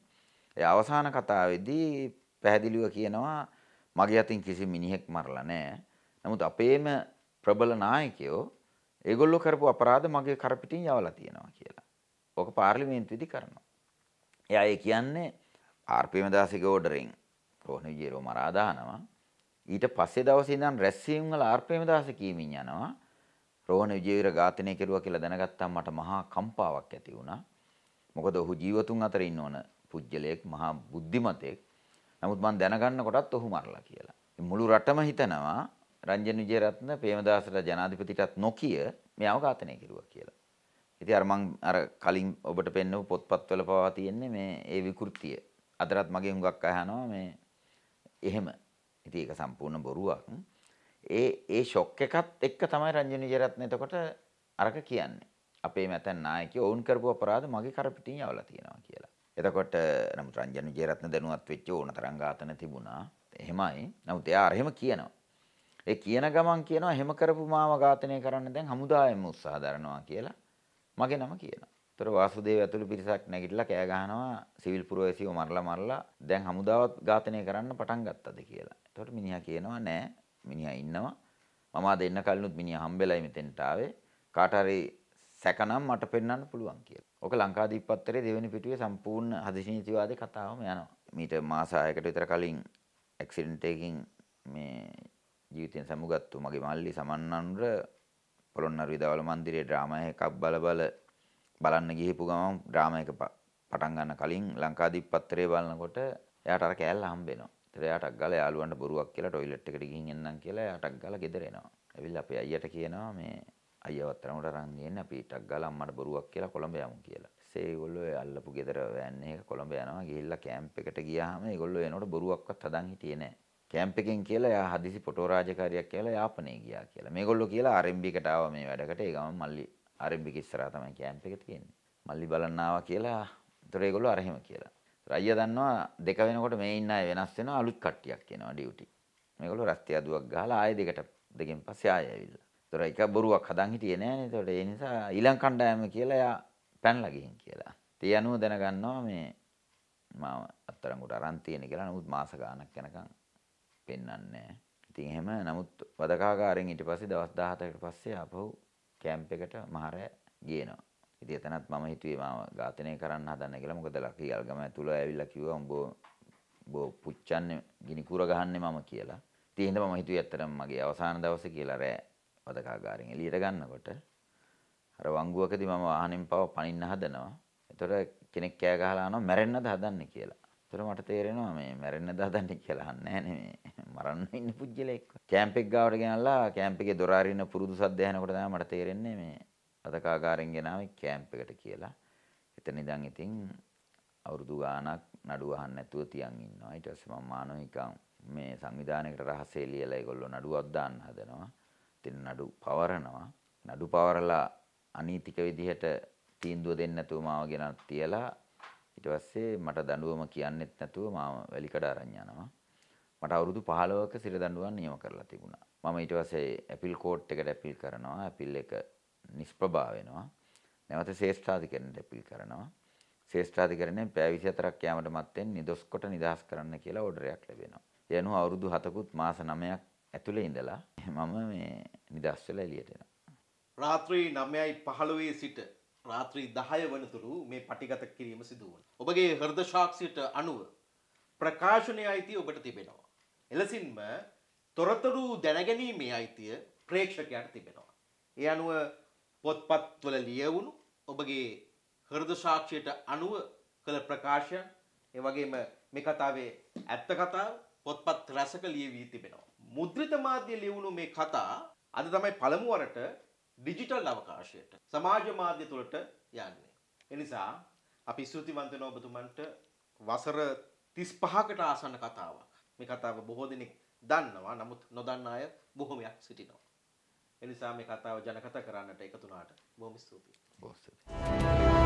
ඒ අවසාන කතාවේදී පැහැදිලිව කියනවා මගේ අතින් කිසි මිනිහෙක් මරලා නැහැ. නමුත් අපේම ප්‍රබල නායකයෝ ඒගොල්ලෝ කරපු අපරාධ මගේ කරපිටින් යවලා තියෙනවා කියලා. ඕක පාර්ලිමේන්තුවේදී කරනවා. එයා ඒ කියන්නේ ආර්.පී. මදාසිගේ ඕඩරෙන් රෝහණ විජේරෝ මරා දානවා. ඊට පස්සේ දවසේ ඉඳන් රැස්වීම වල ආර් ප්‍රේමදාස කියමින් යනවා රෝහණ විජේවීර ඝාතනය කෙරුවා කියලා දැනගත්තාම මට මහා කම්පාවක් ඇති වුණා. මොකද ඔහු ජීවතුන් අතර ඉන්න ඕන පුජ්‍යලයක් මහා බුද්ධිමතෙක්. නමුත් මම දැනගන්න කොටත් ඔහු මරලා කියලා. මුළු රටම හිතනවා රංජන් විජේරත්න ප්‍රේමදාසට ජනාධිපතිටත් නොකිය මෙයාව ඝාතනය කෙරුවා කියලා. ඉතින් අර මං අර කලින් ඔබට පෙන්නපු පොත්පත්වල පවා තියෙන්නේ මේ ඒ විකෘතිය. අදටත් මගේ හුඟක් අහනවා මේ එහෙම. ඉතින් ඒක සම්පූර්ණ බොරුවක්. ඒ ඒ ෂොක් එකත් එක්ක තමයි රංජන විජේරත්න එතකොට අරක කියන්නේ. අපේ මැතන් නායකයෝ ඔවුන් කරපු අපරාධ මගේ කරපිටින් යවලා තියෙනවා කියලා. එතකොට නමුත් රංජන විජේරත්න දැනුවත් වෙච්ච ඕන තරම් ඝාතන තිබුණා. එහෙමයි. නමුත් එයා එහෙම කියනවා. ඒ කියන ගමන් කියනවා එහෙම කරපු මාව ඝාතනය කරන්න දැන් හමුදාවෙම උත්සාහ දරනවා කියලා. මගේ නම කියනවා. තොර වාසුදේව ඇතුළු පිරිසක් නැගිටලා කෑ ගහනවා සිවිල් පුරවැසියෝ මරලා මරලා දැන් හමුදාවත් ඝාතනය කරන්න පටන් ගත්තද කියලා. එතකොට මිනිහා කියනවා නෑ මිනිහා ඉන්නවා. මම අද එන්න කලිනුත් මිනිහා හම්බෙලයි මෙතෙන්ට ආවේ. කාට හරි සැකනම් මට පෙන්වන්න පුළුවන් කියලා. ඔක ලංකාදීප පත්තරේ දෙවෙනි පිටුවේ සම්පූර්ණ හදිසිනීතිවාදී කතාවම යනවා. මීට මාස 6කට විතර කලින් ඇක්සිඩන්ට් එකකින් මේ ජීවිතෙන් සමුගත්තු මගේ මල්ලි සමන්නන්ර පොළොන්නරු විදවල මන්දිරයේ ඩ්‍රාමා එකක් බල බල බලන්න ගිහිපු ගමන් ඩ්‍රාමා එක පටන් ගන්න කලින් ලංකාදීප පත්තරේ බලනකොට එයාට අර කෑල්ල හම්බෙනවා. ඒතර එයාටක් ගාලා යාළුවන්ට බොරුවක් කියලා টয়ලට් එකට ගිහින් එන්නම් කියලා එයාටක් ගාලා ගෙදර එනවා. ඇවිල්ලා අපේ අයියට කියනවා මේ අයියවත් තරමට අරන් ගියන්නේ අපි ටක් ගාලා අම්මට බොරුවක් කියලා කොළඹ යමු කියලා. ඊසේ ඒගොල්ලෝ අල්ලපු ගෙදර වෑන් එක කොළඹ යනවා ගිහිල්ලා කැම්ප් එකට ගියාම ඒගොල්ලෝ එනකොට බොරුවක්වත් හදන් හිටියේ නැහැ. කැම්ප් එකෙන් කියලා එයා හදිසි ෆොටෝ රාජකාරියක් කියලා යාපනයේ ගියා කියලා. මේගොල්ලෝ කියලා RMB එකට ආවා මේ වැඩකට. ඒ ගමන් මල්ලි RMB එක ඉස්සරහා තමයි කැම්ප් එක තියෙන්නේ. මල්ලි බලන්න ආවා කියලා. ඒතර ඒගොල්ලෝ අර එහෙම කියලා. රයියා දන්නවා දෙක වෙනකොට මේ ඉන්න අය වෙනස් වෙනවා අලුත් කට්ටියක් එනවා ඩියුටි. මේගොල්ලෝ රස්තිය අදුවක් ගහලා ආයෙ දෙකට දෙකෙන් පස්සේ ආයෙ ඇවිල්ලා. ඒතර එක බොරුවක් හදන් හිටියේ නෑනේ. ඒතකොට ඒ නිසා ඊළඟ කණ්ඩායම කියලා එයා පැනලා ගිහින් කියලා. ඒ අනුව දැනගන්නවා මේ මම අත්තරංගුට අරන් තියෙන කියලා. නමුත් මාස ගාණක් යනකම් පෙන්වන්නේ ඉතින් එහෙම නමුත් වදකාගාරෙන් ඊට පස්සේ දවස් 17කට පස්සේ ආපහු කැම්ප් එකට මහරෑ ගේනවා. ඉතින් එතනත් මම හිතුවේ මාව ඝාතනය කරන්න හදන්න කියලා. මොකද ලකී අල්ගම ඇතුළ ඇවිල්ලා කිව්වා උඹ බෝ පුච්චන්නේ ගිනි කුර ගහන්නේ මම කියලා. ඉතින් එහෙනම් මම හිතුවේ ඇත්තටම මගේ අවසාන දවසේ කියලා රෑ වදකාගාරෙන් එළියට ගන්නකොට අර වංගුවකදී මම වාහනෙන් පව පනින්න හදනවා. එතකොට කෙනෙක් කෑ ගහලා අහනවා මැරෙන්නද හදන්නේ කියලා. එතකොට මට තේරෙනවා මේ මැරෙන්නද හදන්නේ කියලා අහන්නේ නැහැ නේ මරන්න ඉන්න පුජ්‍යලෙක්. කැම්ප් එක ගාවට ගෙනල්ලා කැම්ප් එකේ දොර අරින්න පුරුදු සද්ද ඇහෙනකොට තමයි මට තේරෙන්නේ මේ අදකාගාරෙන් ගෙනාවේ කැම්ප් එකට කියලා. එතන ඉඳන් ඉතින් අවුරුදු ගාණක් නඩුව අහන්න නැතුව තියන් ඉන්නවා. ඊට පස්සේ මම මානවිකම් මේ සංවිධානයකට රහසේ ලියලා ඒගොල්ලෝ නඩුවක් දාන්න හදනවා. ඉතින් නඩු පවරනවා. නඩු පවරලා අනීතික විදිහට තීන්දුව දෙන්න නැතුව මාව ගෙනත් තියලා ඊට පස්සේ මට දඬුවම කියන්නෙත් නැතුව මාව වැලිකඩ අරන් යනවා. මට අවුරුදු 15ක සිර දඬුවම් නියම කරලා තිබුණා. මම ඊට පස්සේ ඇපිල් කෝට් එකට ඇපිල් කරනවා. ඇපිල් එක නිෂ්ප්‍රභා වෙනවා. නැවත ශේෂ්ඨාධිකරණයට ඇපිල් කරනවා. ශේෂ්ඨාධිකරණයෙන් පැය 24ක් යාමට මත්තෙන් නිදොස් කොට නිදහස් කරන්න කියලා ඕඩරයක් ලැබෙනවා. ඒ අනුව අවුරුදු 7කුත් මාස 9ක් ඇතුළේ ඉඳලා මම මේ නිදහස් වෙලා එළියට එනවා. රාත්‍රී 9:15 සිට රාත්‍රී 10 වනතුරු මේ පටිගත කිරීම සිදු වුණා. ඔබගේ හෘද සාක්ෂියට අනුව ප්‍රකාශනයේ අයිතිය ඔබට තිබෙනවා. එලෙසින්ම තොරතුරු දැනගැනීමේ අයිතිය ප්‍රේක්ෂකයාට තිබෙනවා. ඒ අනුව පොත්පත්වල ලියවුණු ඔබගේ හෘද සාක්ෂියට අනුව කළ ප්‍රකාශයන් ඒ වගේම මේ කතාවේ ඇත්ත කතාව පොත්පත් රැසක ලියවී තිබෙනවා. මුද්‍රිත මාධ්‍ය ලියවුණු මේ කතා අද තමයි පළමු වරට ඩිජිටල් අවකාශයට සමාජ මාධ්‍ය තුළට යන්නේ. එනිසා අපි ස්තුතිවන්ත වෙනවා ඔබතුමන්ට වසර 35කට ආසන්න කතාවක්. මේ කතාව බොහෝ දෙනෙක් දන්නවා. නමුත් නොදන්න අය බොහොමයක් සිටිනවා. එනිසා මේ කතාව ජනකත කරන්නට එකතු වුණාට බොහොම ස්තුතියි. බොහොම ස්තුතියි.